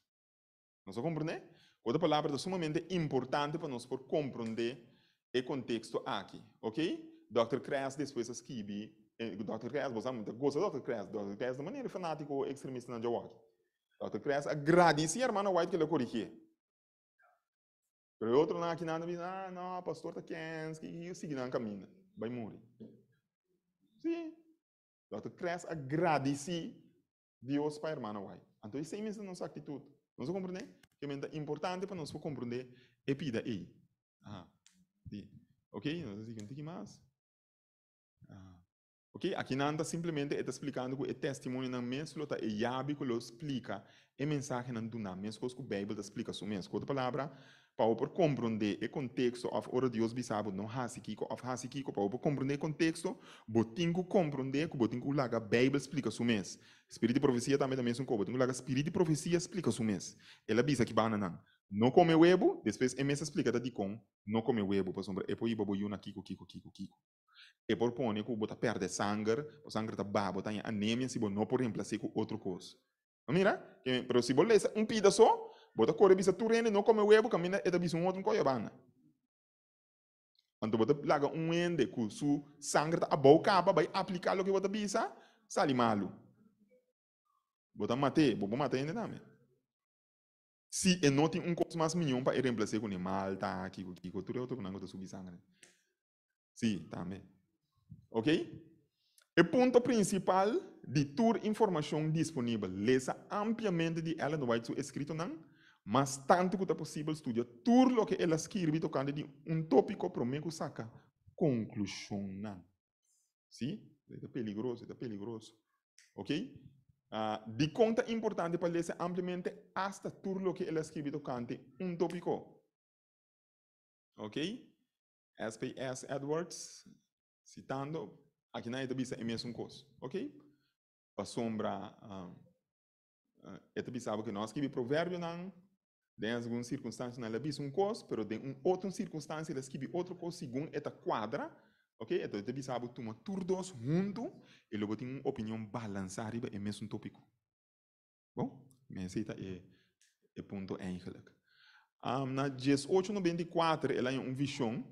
Nós compreender? Outra é sumamente importante para nós por compreender e contexto aqui, ok? Dr. Kress depois escreve, Dr. Kress, você muito gosta do Dr. Kress, Dr. Kress de maneira fanática ou extremista na Jawak. Dr. Kress agradece a irmã White que ele corrigiu. Pero outro lá que nada diz, ah, não, pastor tá quente, que eu sigo no caminho, vai morrer. Sim. Dr. Kress agradece Deus para a irmã White. Então, isso é mesmo nossa atitude. Nós compreender? Que é importante para nós compreender e pida aí. Ah. Sí. Ok, sei o que mais. Ah. Ok, aqui nada simplesmente está explicando que o testemunho não mesmo está e yabi que explica e mensagem não duna mesmo que a Bíblia explica isso mesmo. Outra palavra, para por compreender o contexto of ora Deus bisabo não hasi kiko of hasi kiko para por compreender o contexto, botingo compreender que botingo laga a Bíblia explica isso mesmo. Espírito de profecia também também são coisa, botingo laga espírito de profecia explica isso mesmo. Ela bisa que banana não come huevo, depois é mesmo explicada de com, não come huevo, por exemplo, é por ir para kiko, kiko, kiko, kiko. É por pôr que você perde sangue, o sangue está babo, tem anemia, se não pode reemplaçar com outra coisa. Mira, mas se você um pedaço, você corre bisa turene, não come huevo, caminha, é da bisa um outro coisa bana. Então você laga um ende, que su sangue está boca, vai aplicar o que você bisa, sali malo. Você mate, você mate ainda também. Se é não tem um coisa mais mínimo para reemplaçar com animal, tá aqui, aqui, tudo outro não subir sangue. Sim, também. Ok? O ponto principal de toda informação disponível, leia ampliamente de Ellen White escrito não, mas tanto que é possível estudar tudo o que ela escreve tocando de um tópico para mim que saca conclusão não. Sim? É perigoso, é perigoso. Ok? Uh, de conta importante para ler ampliamente hasta tudo que ela escreve tocante um tópico. Ok? S.P.S. Edwards, citando, aqui na entrevista é mesmo coisa. Ok? Para sombra, uh, uh, esta que nós escreve provérbio não, Tem algumas circunstâncias na labis um cos, pero tem um outra circunstância eles que outro cos segundo esta quadra, ok? Então te bisabo toma todos junto e logo tem uma opinião balançada e mesmo tópico. Bom, me aceita é é ponto eigenlijk. Um, na 1894 ela é uma visão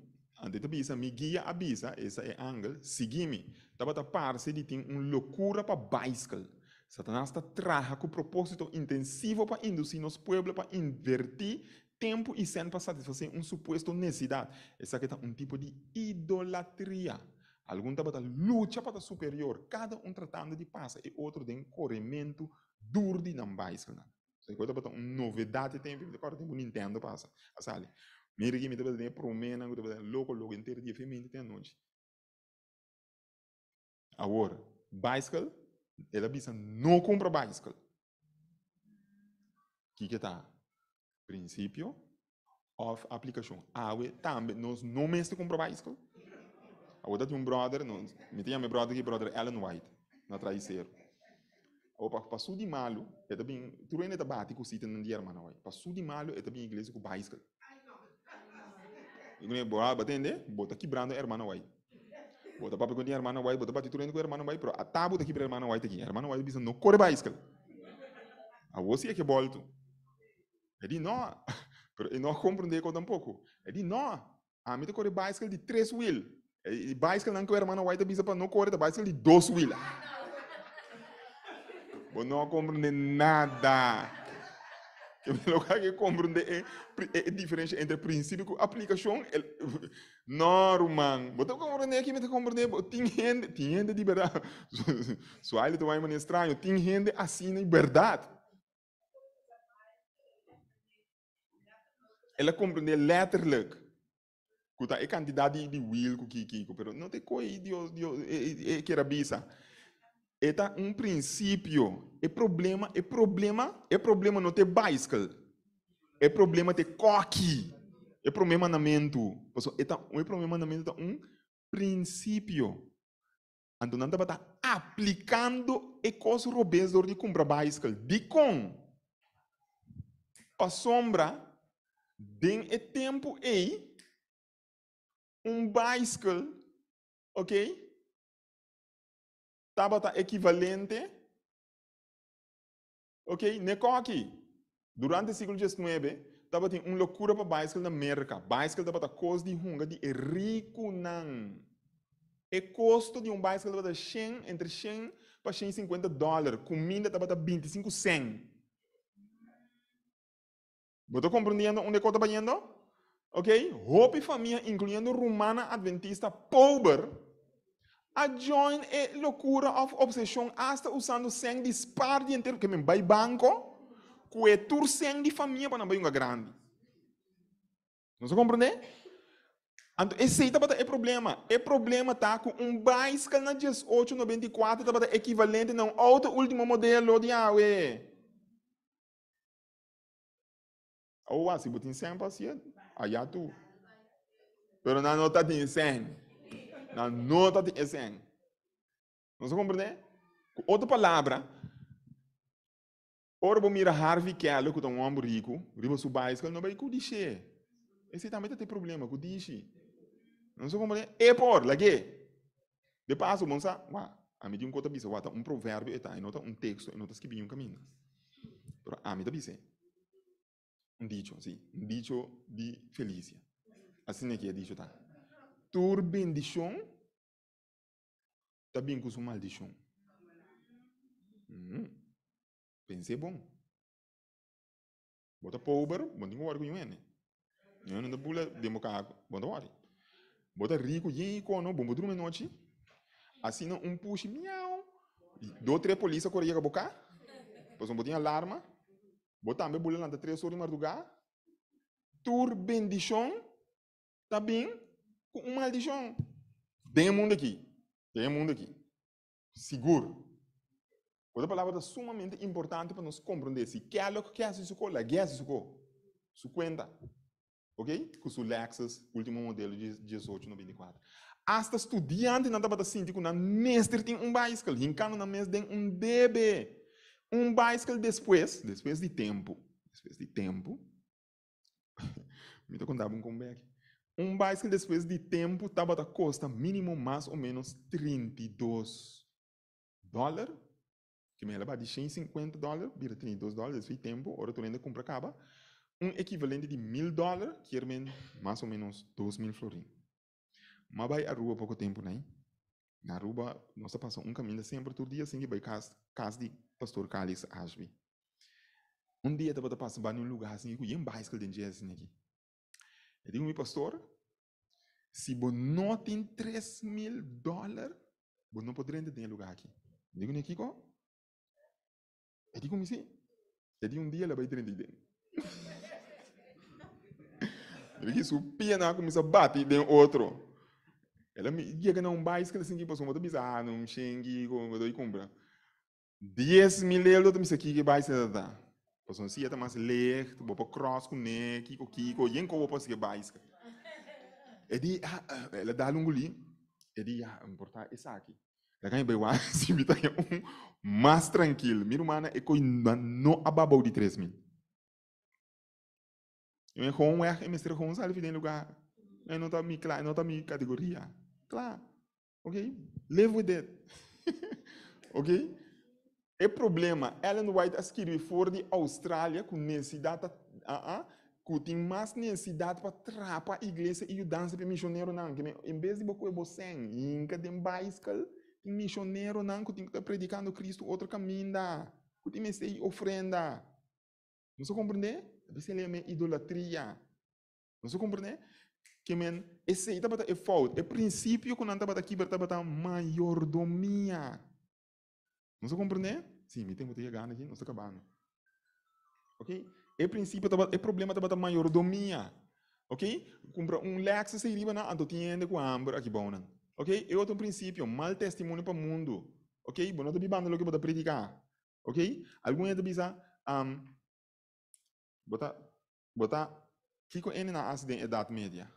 Ante bisa mi guia avisa, essa é angle, segui-me. Tava a parce de tem uma loucura para bicycle. Satanás está traja com propósito intensivo para induzir nos pueblos para invertir tempo e sem para satisfazer um suposto necessidade. Essa aqui é um tipo de idolatria. Algum tava a luta para superior, cada um tratando de passar e outro de um corrimento duro de não bicycle. Isso aqui é uma novidade tem, agora tem um Nintendo passa, a Mira que me deve ter promena, me ter louco, louco inteiro dia feminino tem noite. Agora, bicycle, ela pensa, não compra bicycle. O que que tá? Princípio of aplicação. Ah, we, também, nós não mesmo compra bicycle. Agora tem um brother, nós, me tem meu brother aqui, brother Ellen White, na traiceiro. Opa, passou de malo, é também, tu ainda bate com o sítio no dia, irmão, passou de malo, é também igreja com bicycle. Igune boa batende, bota quebrando a irmã White. Bota papo com a irmã White, bota bate turendo com a irmã pero a tabu tá quebra a irmã White aqui. A irmã White bisa no corre bicycle. A você é que volto. Ele não, ele não compreende com tampouco. Ele não, a mim corre bicycle de três wheel. E bicycle não que a irmã White bisa para não correr, bicycle de dois wheel. Você não compreende nada. Que me lugar que compreender é, é, diferente entre princípio e aplicação. É, normal. Você compreender que me compreender, tem gente, tem gente de verdade. Sua ele vai maneira estranho, tem gente assim de verdade. Ela compreende letterlijk. Kuta é quantidade de will que que que, pero não tem coisa de de que era bisa é um princípio. É problema, é problema, é problema não ter bicycle. É problema ter coque. É problema na mente. É problema na mente, um princípio. Então, não está aplicando e coisa robês de comprar bicycle. De com. Para sombra, é tempo aí, um bicycle, ok? Tabata equivalente, ok? Neco aqui, durante o século XIX, estava tem uma loucura para bicycle na América. Bicycle estava coisa de hunga de rico não. E custo de um bicycle estava 100, entre 100 para 150 dólares. Comida estava 25 100. Está compreendendo onde eu estou indo? Ok? E família, incluindo romana adventista, pobre, a join é loucura of obsessão hasta usando sangue de spar inteiro que me vai banco com é tur sangue de família para não uma grande não se compreende? Então, esse aí é problema. É problema tá com um bicycle na 1894 tá equivalente a um outro último modelo de AUE. Ou assim, botin 100 paciente, aí tu. Pero não nota de 100 na nota de esen. Não se compreende? Outra palavra, ora vou mirar Harvey Keller, que é um homem rico, riba su bicycle, não vai dizer. Esse também tem problema dizer. Não se compreende? E por, lá que? De passo, vamos a, a mim de um conta bisa, um provérbio, e tá, e nota um texto, e nota escrever um caminho. Pero a mim da bisa. Um dicho, sim, um dicho de Felícia. Assim é que é dicho, tá? tua bendição também com sua maldição. Hum. Pensei bom. Bota pobre, bota um com ele. Não não pula democrático, bota hora. Bota rico, e quando bom dormir noite. Assim um push miau. Do três polícia corria a boca. Depois um botinho alarma. Bota também bula lá três horas madrugada. Tur bendição também com uma maldição. Tem mundo aqui. Tem mundo aqui. Seguro. Outra palavra é sumamente importante para nós compreender se que é o que é isso, a guerra isso, su conta. Ok? Com o Lexus, último modelo de 1894. Hasta estudante não estava sentir que o mestre tem um bicycle. Rincando na mesa tem um bebê. Um bicycle depois, depois de tempo, depois de tempo, Me tô contando um comeback. Um bicycle depois de tempo estava a custa mínimo mais ou menos 32 dólares. Que me leva de 150 dólares, vira 32 dólares, foi tempo, hora tu ainda compra acaba. Um equivalente de mil dólares, que é mais ou menos 2 mil florins. Mas vai a rua pouco tempo, né? Na rua, nós passamos um caminho sempre, todo dia, assim, vai casa, casa de pastor Calix Ashby. Um dia, eu estava passando em um lugar assim, com um bicycle de assim aqui. Eu digo, meu pastor, se você não tem 3 mil dólares, você não poderia entrar no lugar aqui. Eu digo, Kiko, eu digo, assim, eu digo, um dia ela vai entrar dentro. Eu digo, o pena começa a bater dentro outro. Ela me chega num bicycle assim, que passou uma bizarra, num xengue, como eu compra. 10 mil euros, eu me sei que bicycle tá. Passou assim, até mais ler, vou cross com né, kiko, kiko, e em como eu posso que bicycle. Ele, ah, ela dá um goli. Ele, ah, importa essa aqui. Ela ganha bem, se me tá um mais tranquilo. Minha irmã, é que não ababou de 3 mil. Eu com um é, mestre com um salve lugar. Eu não está me claro, não está me categoria. Claro. Ok? Live with it. ok? É problema. Ellen White escreveu fora de Austrália com necessidade, uh -uh, que tem mais necessidade para trapar a igreja e o dança para missionário não. Que em vez de você você inca tem bicycle, tem missionário não que tem predicando Cristo outro caminho da. Que tem que ofrenda. Não se compreende? Você lê idolatria. Não se compreende? Que men, esse é. É princípio que não está aqui, está maiordomia. Não se compreende? Sim, me tempo de chegar aqui, não está acabando. Ok? É princípio, é problema da maiordomia. Ok? Compra um Lexus aí riba na antotiende com hambre aqui bom. Ok? É outro princípio, mal testemunho para o mundo. Ok? Bom, não está bibando o que você predicar. Ok? Alguém está bisa, um, bota, bota, que ele na idade média.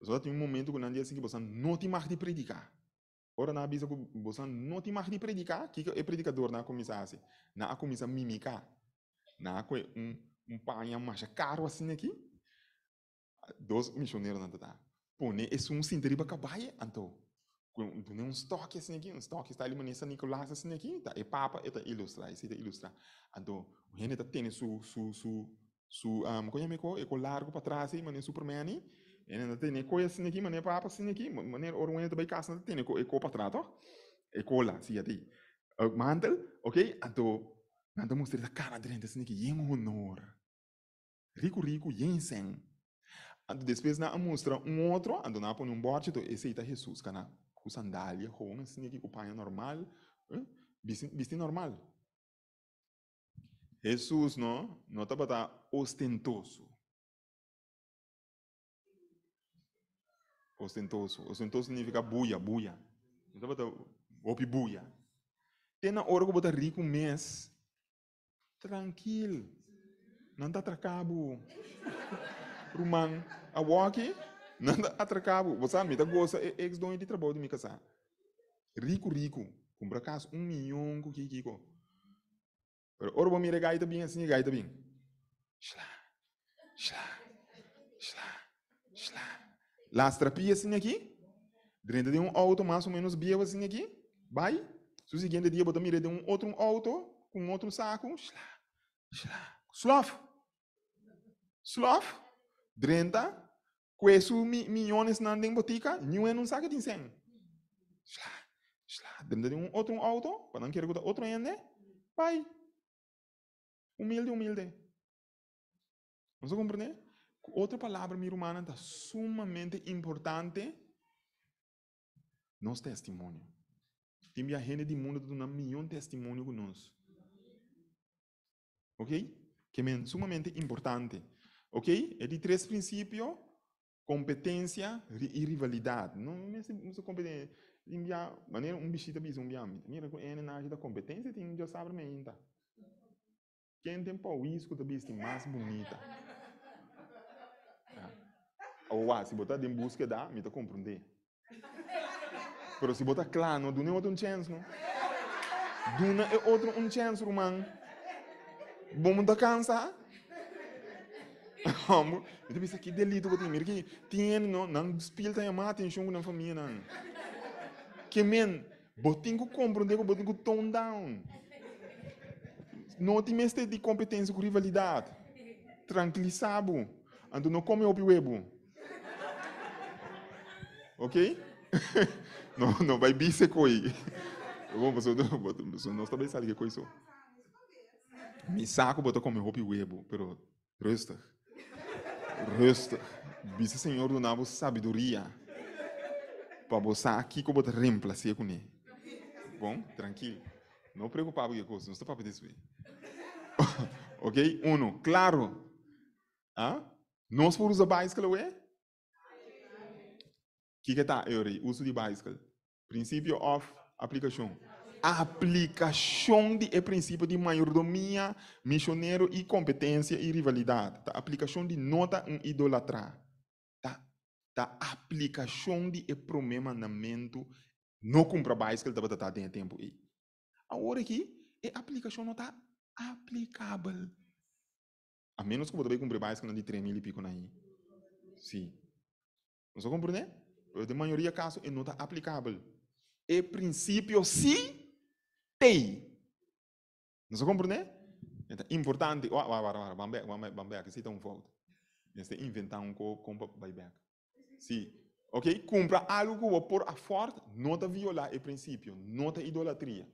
Você tem um momento que não dia assim que você não tem mais de predicar. Ora na bisa que você não mais de predicar, que é predicador na comissão assim, na comissão mímica, na um um panha mais caro assim aqui, dois missioneiros não tá. Pone esse um sinteri para acabar então. Tu um estoque assim aqui, um estoque está ali manessa Nicolás assim aqui, tá? E papa eta ilustra, esse tá ilustra. Então, o gente tá su su su su um como é que é largo para trás, mané Superman e não tem coisa assim aqui, mané papa assim aqui, mané orang também casa não tem e co para trás, ó. E cola, sim aí. Mantel, ok? Então, Nada mostra a cara dentro assim que em honor. Rico, rico, em sen. Ando depois na mostra um outro, ando na põe um bote, então esse aí tá Jesus, cana. Com sandália, com assim aqui, com panha normal. Vesti normal. Jesus, não? Não tá para ostentoso. Ostentoso. Ostentoso significa buia, buia. Tá para opi buia. Tem na hora que botar rico mês, tranquilo. Não está atracabo. Rumang, a walkie, não está atracabo. Você sabe, tá gosta, ex dono de trabalho de me casar. Rico, rico. Compra casa, um milhão, que kiko. Pero ora vou mirar gaita bem assim, gaita bem. Shla, shla, shla, shla. Las trapias assim aqui. Dentro de um auto mais ou menos bia assim aqui. Vai. Se o seguinte dia, bota mirar de um outro auto, com outro saco. Slof. Slof. Drenta. Queso milhões na den botica. Não é um saco de incêndio. Dentro de um outro auto. Quando não quer outro ainda. Vai. Humilde, humilde. Você compreende? Outra palavra, minha humana, está sumamente importante. Nosso testemunho. Tem a gente do mundo dando milhão de testemunho conosco. Ok? Que é sumamente importante. Ok? É de três princípios: competência e rivalidade. Não, não é competência. Enviar, maneira um bichito bis um biam. Mira ele na da competência tem já sabe ainda. Quem tem pau isso da bis mais bonita. Ou ah, se botar em busca da, me tá compreender. Pero se botar claro, dá outro chance, não. Duna é outro um chance, romano. Vamos da cansa. Amo. Eu penso que delito que tem, que tem não, não spilta chamar atenção na família não. Que men, botinho que compreender botinho que tone down. Não tem mais de competência com rivalidade. Tranquilizado. Ando não come o webo. Ok? não, não vai bise coi. Bom, você não está bem sabe que coisa. Me saco botar como roupa webo, pero resta. Resta. Bise senhor do nabo sabedoria. Para você aqui como botar reemplacer com ele. Bom, tranquilo. Não preocupado com coisa, não estou para disso. ok? Uno, claro. Ah? Nós por usar bicycle, é? Que está, Eury? Uso de bicycle. Princípio of aplicação. A aplicação de é princípio de maiodomia, missionário e competência e rivalidade. A aplicação de nota um idolatrar. Tá? A aplicação de é promemanamento não compra bicycle da batata tem tempo aí. Agora aqui, a aplicação não está aplicável. A menos que você comprar bicycle de 3 mil e pico aí. Sim. Você compreende? De maioria caso, não está aplicável. E princípio sim tem. Você compreende? Então, importante. Vamos ver, vamos ver, vamos ver, que se um foto. Este inventar um compra buyback. Sim. Ok? Compra algo que vou pôr a forte, não está violar o princípio, não está idolatria.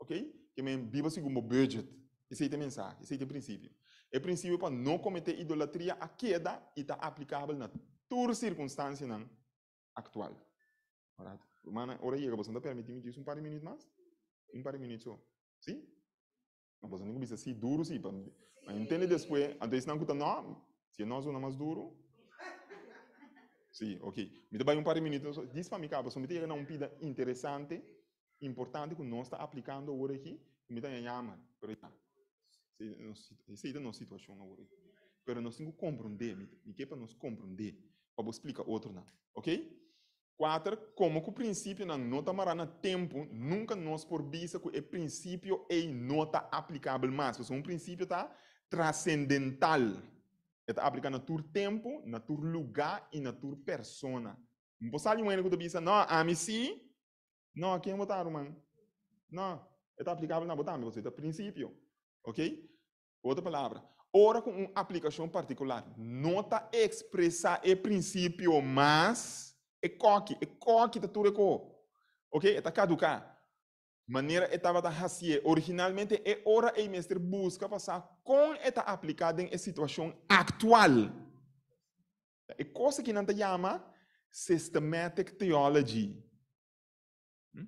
Ok? Que me viva segundo o budget. Esse é o mensagem, esse é o princípio. O princípio para não cometer idolatria a queda e está aplicável na toda circunstância actual. Alright? Mana, ora chega, você não permite me dizer um par de minutos mais? Um par de minutos só. Sim? Não precisa ser duro, sim. Mas entende depois, antes não custa não, se nós somos mais duro. Sim, ok. Me dá um par de minutos. Diz para mim, cara, você me tem uma pida interessante, importante que nós está aplicando agora aqui, me dá chama. Essa é a nossa situação agora. Mas nós temos que compreender, me quer para nós compreender, para explicar outro, não. ok? Quatro, como que o princípio não nota marana tempo, nunca nós por vista que o princípio é nota aplicável mais. Porque um princípio tá transcendental. Está aplicado na tur tempo, na tur lugar e na tur persona. Não posso falar um que tu não, a mim sim, não, a quem botar, mano? Não, está aplicável na botar, você está princípio. Ok? Outra palavra. Ora com uma aplicação particular, nota expressar o princípio, mas é coque, é coque da ture ko. Ok? Está caducar. Maneira estava da racia. Originalmente é hora e mestre busca passar com está aplicada em situação atual. É coisa que não te chama systematic theology. Hmm?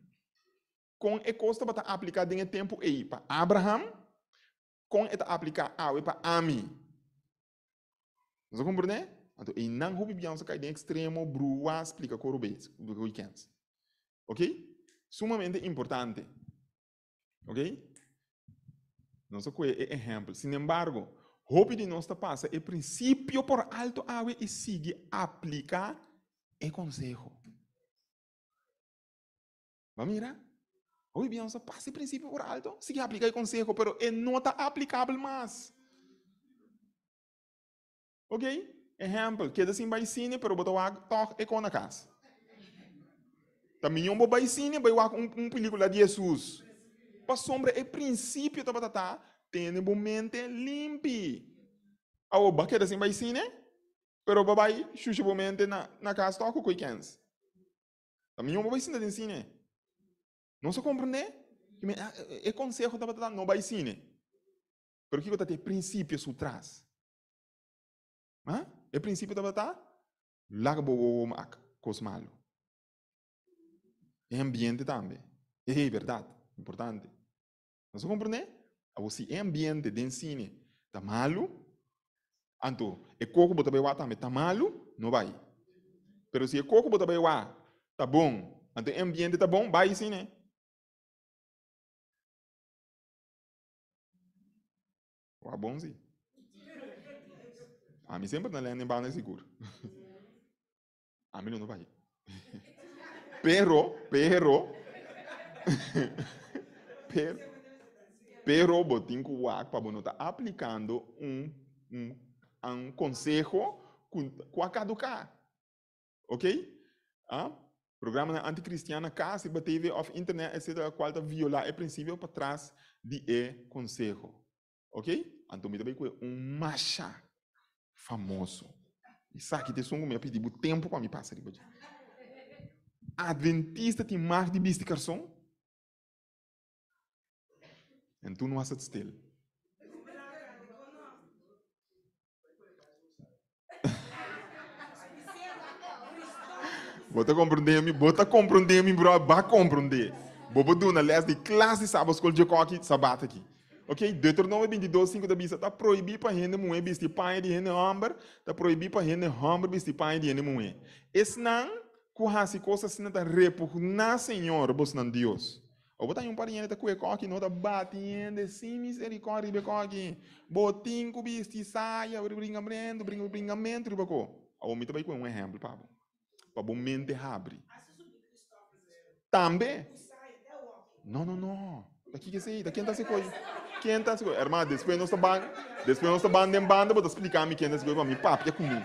Com é coisa para aplicada em tempo aí para Abraham, com está aplicada para Ami. Você compreende? Então, e não rubi bianca cai de extremo, brua, explica corubês, weekends. Ok? Sumamente importante. Ok? Não só é exemplo. Sin embargo, roupa de nós passa é princípio por alto água e sigue aplicar e consejo. Vamos mirar? Oi, Bianca, passa o princípio por alto, sigue aplicar e consejo, pero é não está aplicável mais. Ok? Exemplo, queda assim vai cine, pero botou a toque e com na casa. Também um vai cine, vai um, um película de Jesus. Para sombra é princípio da batata, tem um mente limpe. A oba queda assim vai cine, pero vai xuxa mente na na casa toque com quens. Também um vai cine de cine. Não se compreende? É conselho da batata não vai cine. Pero que tem princípios por trás. Hã? É princípio da batata? Laga bo mak cosmalo. É ambiente também. É verdade, importante. Você compreende? Você é ambiente de ensino, tá malo? Anto, é coco bota bewa também, tá malo? Não vai. Pero se é coco bota bewa, tá bom. Anto, é ambiente tá bom, vai sim, né? Tá bom sim. A sempre não lendo em seguro. A mim não vai. Pero, pero, pero, pero botinho o para não estar aplicando um, um um consejo com, com a caducar. Ok? Ah? Programa na anticristiana cá, se bateve off internet, etc., qual tá violar o princípio para trás de e consejo. Ok? Então, também com um macha famoso. E sabe que te songo me pedir tempo para me passar de Adventista tem mais de bicho de garçom? Então não há stil. Bota compreender-me, bota compreender-me, bro, ba compreender. Bobo do na les de classe de sábado, escola de coque, sabato aqui. Ok? Deuteronômio 22, 5 da bisa, está proibido para render moe, bisti pai de render hambre, está proibido para render hambre, bisti pai de render moe. Esse não, com hasi coisas assim, está repugnar, Senhor, vos não Deus. Ou botar um parinha da cueca aqui, não está batendo, sim, misericórdia, ribeco aqui. Botinho, bisti, saia, bringamento, bringamento, ribeco. Ou me também com um exemplo, Pablo para bom mente abre. Também? Não, não, não. Daqui que sei, daqui está se coisa. Quem está se coisa? Irmã, depois nós estamos depois nós estamos em banda, vou explicar me quem está se coisa para mim. Papo, é comigo.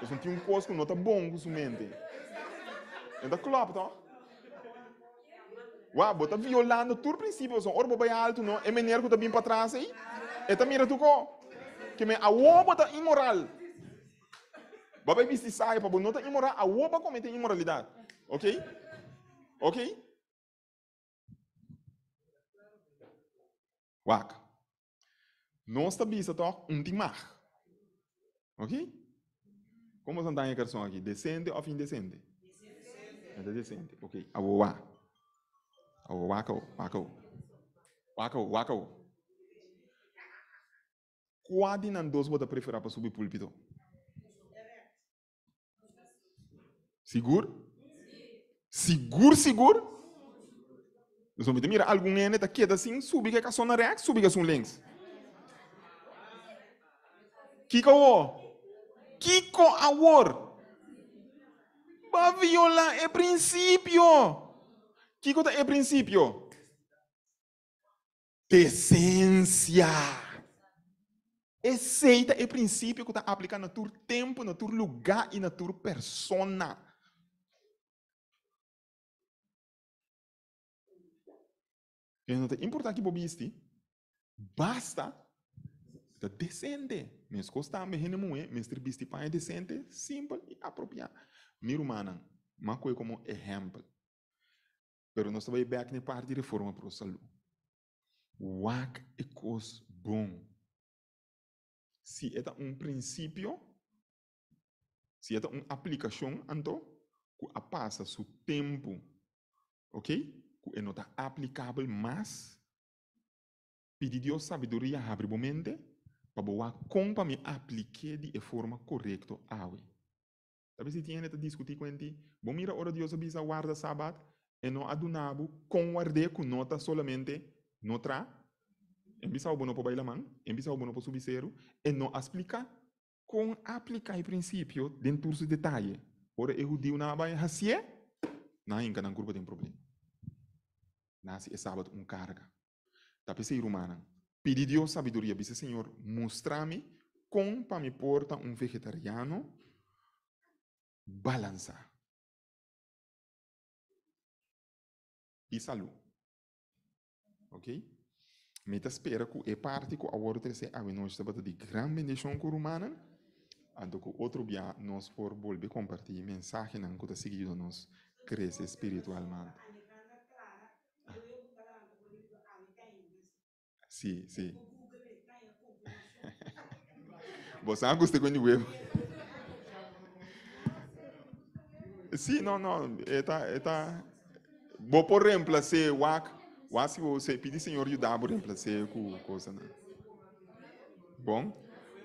Eu senti um que não está bom com sua mente. Então, claro, tá? Uau, bota violando todo o princípio, só orbo bem alto, não? É menino que está bem para trás aí. E tá mira tu co. Que me a uoba está imoral. Baba bisti saia para bonota imoral, a oba cometer imoralidade. Ok? Ok? Waka. Nós está bisa um timar. Ok? Como está em questão aqui? Decente ou indecente? É decente. Ok. Awoa. Awoa, waka, waka. Waka, waka. Qual de nós dois você preferir para subir púlpito? Seguro? Seguro, seguro? Nós vamos mira, algum ene tá queda assim, subi que a sona reac, subi que a sun links. Kiko o? Kiko awor. Ba viola é princípio. Kiko tá é princípio. Decência. Aceita é princípio que está aplicando no teu tempo, no teu lugar e na tua persona. É importante que bobiste. Basta. Está decente. Mas costa me hene moe, mas tribiste para decente, simples e apropriado. Miro mana, uma coisa como exemplo. Pero nós estamos back na parte de reforma para o. Wak é coisa bom. Se é um princípio, se é uma aplicação, então, que passa seu tempo, ok? Não está aplicável, mas pedir Deus sabedoria abre o mente para boa como me aplique de forma correta a Talvez se tinha que discutir com ele, bom mira hora Deus avisa guarda sábado e não adunabo com guarde com nota solamente notra Embisa o bono para bailar man, embisa o bono para subir zero, e não explica com aplicar o princípio dentro dos detalhes. Ora, eu digo na baia, é, não, em cada grupo tem problema nasce é sábado um carga. Da pessoa humana. Pedi Deus sabedoria, disse Senhor, mostra-me como para me porta um vegetariano balançar. E saúde. Ok? Meta espera que é parte que a a nós estava de grande bendição com humana. Ando que outro dia nós por volver compartilhar mensagem não que está seguindo nós crescer espiritualmente. Sì, sì. Você gosta quando eu. Sim, não, não, está, está. Vou por reemplacer o ac, o ac você pedir Senhor ajudar por reemplacer com coisa, né? Bom,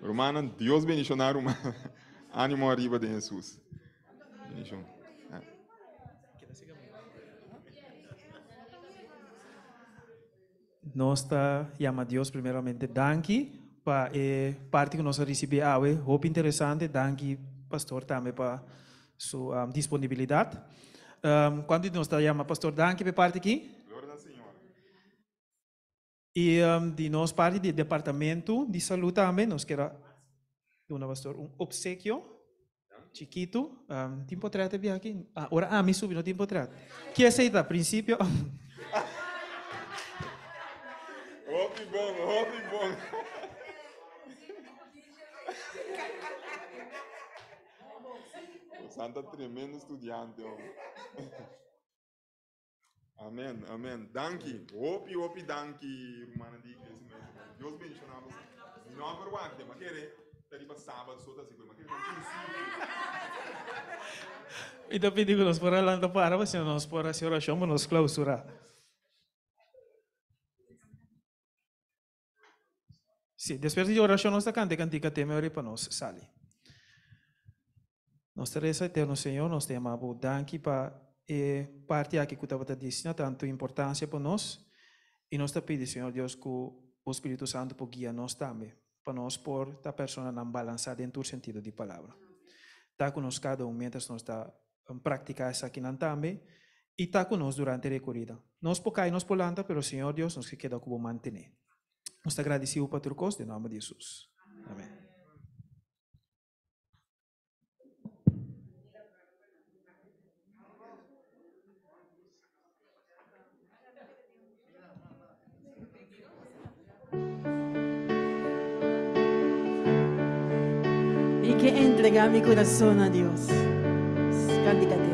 Romana, Deus bendicionar uma ânimo arriba de Jesus. Bendição. Nós está chama Deus primeiramente danke para a parte que nós recebemos hoje, muito interessante, danke pastor também para sua um, disponibilidade. Um, quando nós está chama pastor danke para parte aqui? Glória ao Senhor. E um, de nós parte do departamento de saúde também, nós quero una pastor, un obsequio chiquito. Um, tempo trate vi aqui. Ah, ora, ah, mi subito tempo trate. Chi aceita? Principio. Hopi bom, hopi bom. O Santa tremendo estudiante, homem. Amém, amém. Danke. Hopi, hopi, danke, Romana de igreja mesmo. Deus bendiga você. Não aguarde, mas querer. Tá ali para sábado, só tá assim, mas querer. Então pedindo nós para lá para você nós para a oração, mas nós clausura. Sim, depois de oração nós canta cantica tema ore para nós sali. Nós teresa eterno Senhor, nós te amamos, danke para e parte aqui que estava dizendo tanto importância para nós e nós te pedimos Senhor Deus que o Espírito Santo por guia nós também para nós por a pessoa não balançar dentro do sentido de palavra. Está conosco cada um mientras nós está praticar isso aqui também e está durante a recorrida. Nós por cair, nós por lanta, pero Senhor Deus nos queda como manter. Nós te agradecemos por tua coisa, em nome de Jesus. Amém. y que entregar mi corazón a Dios. Cánticate.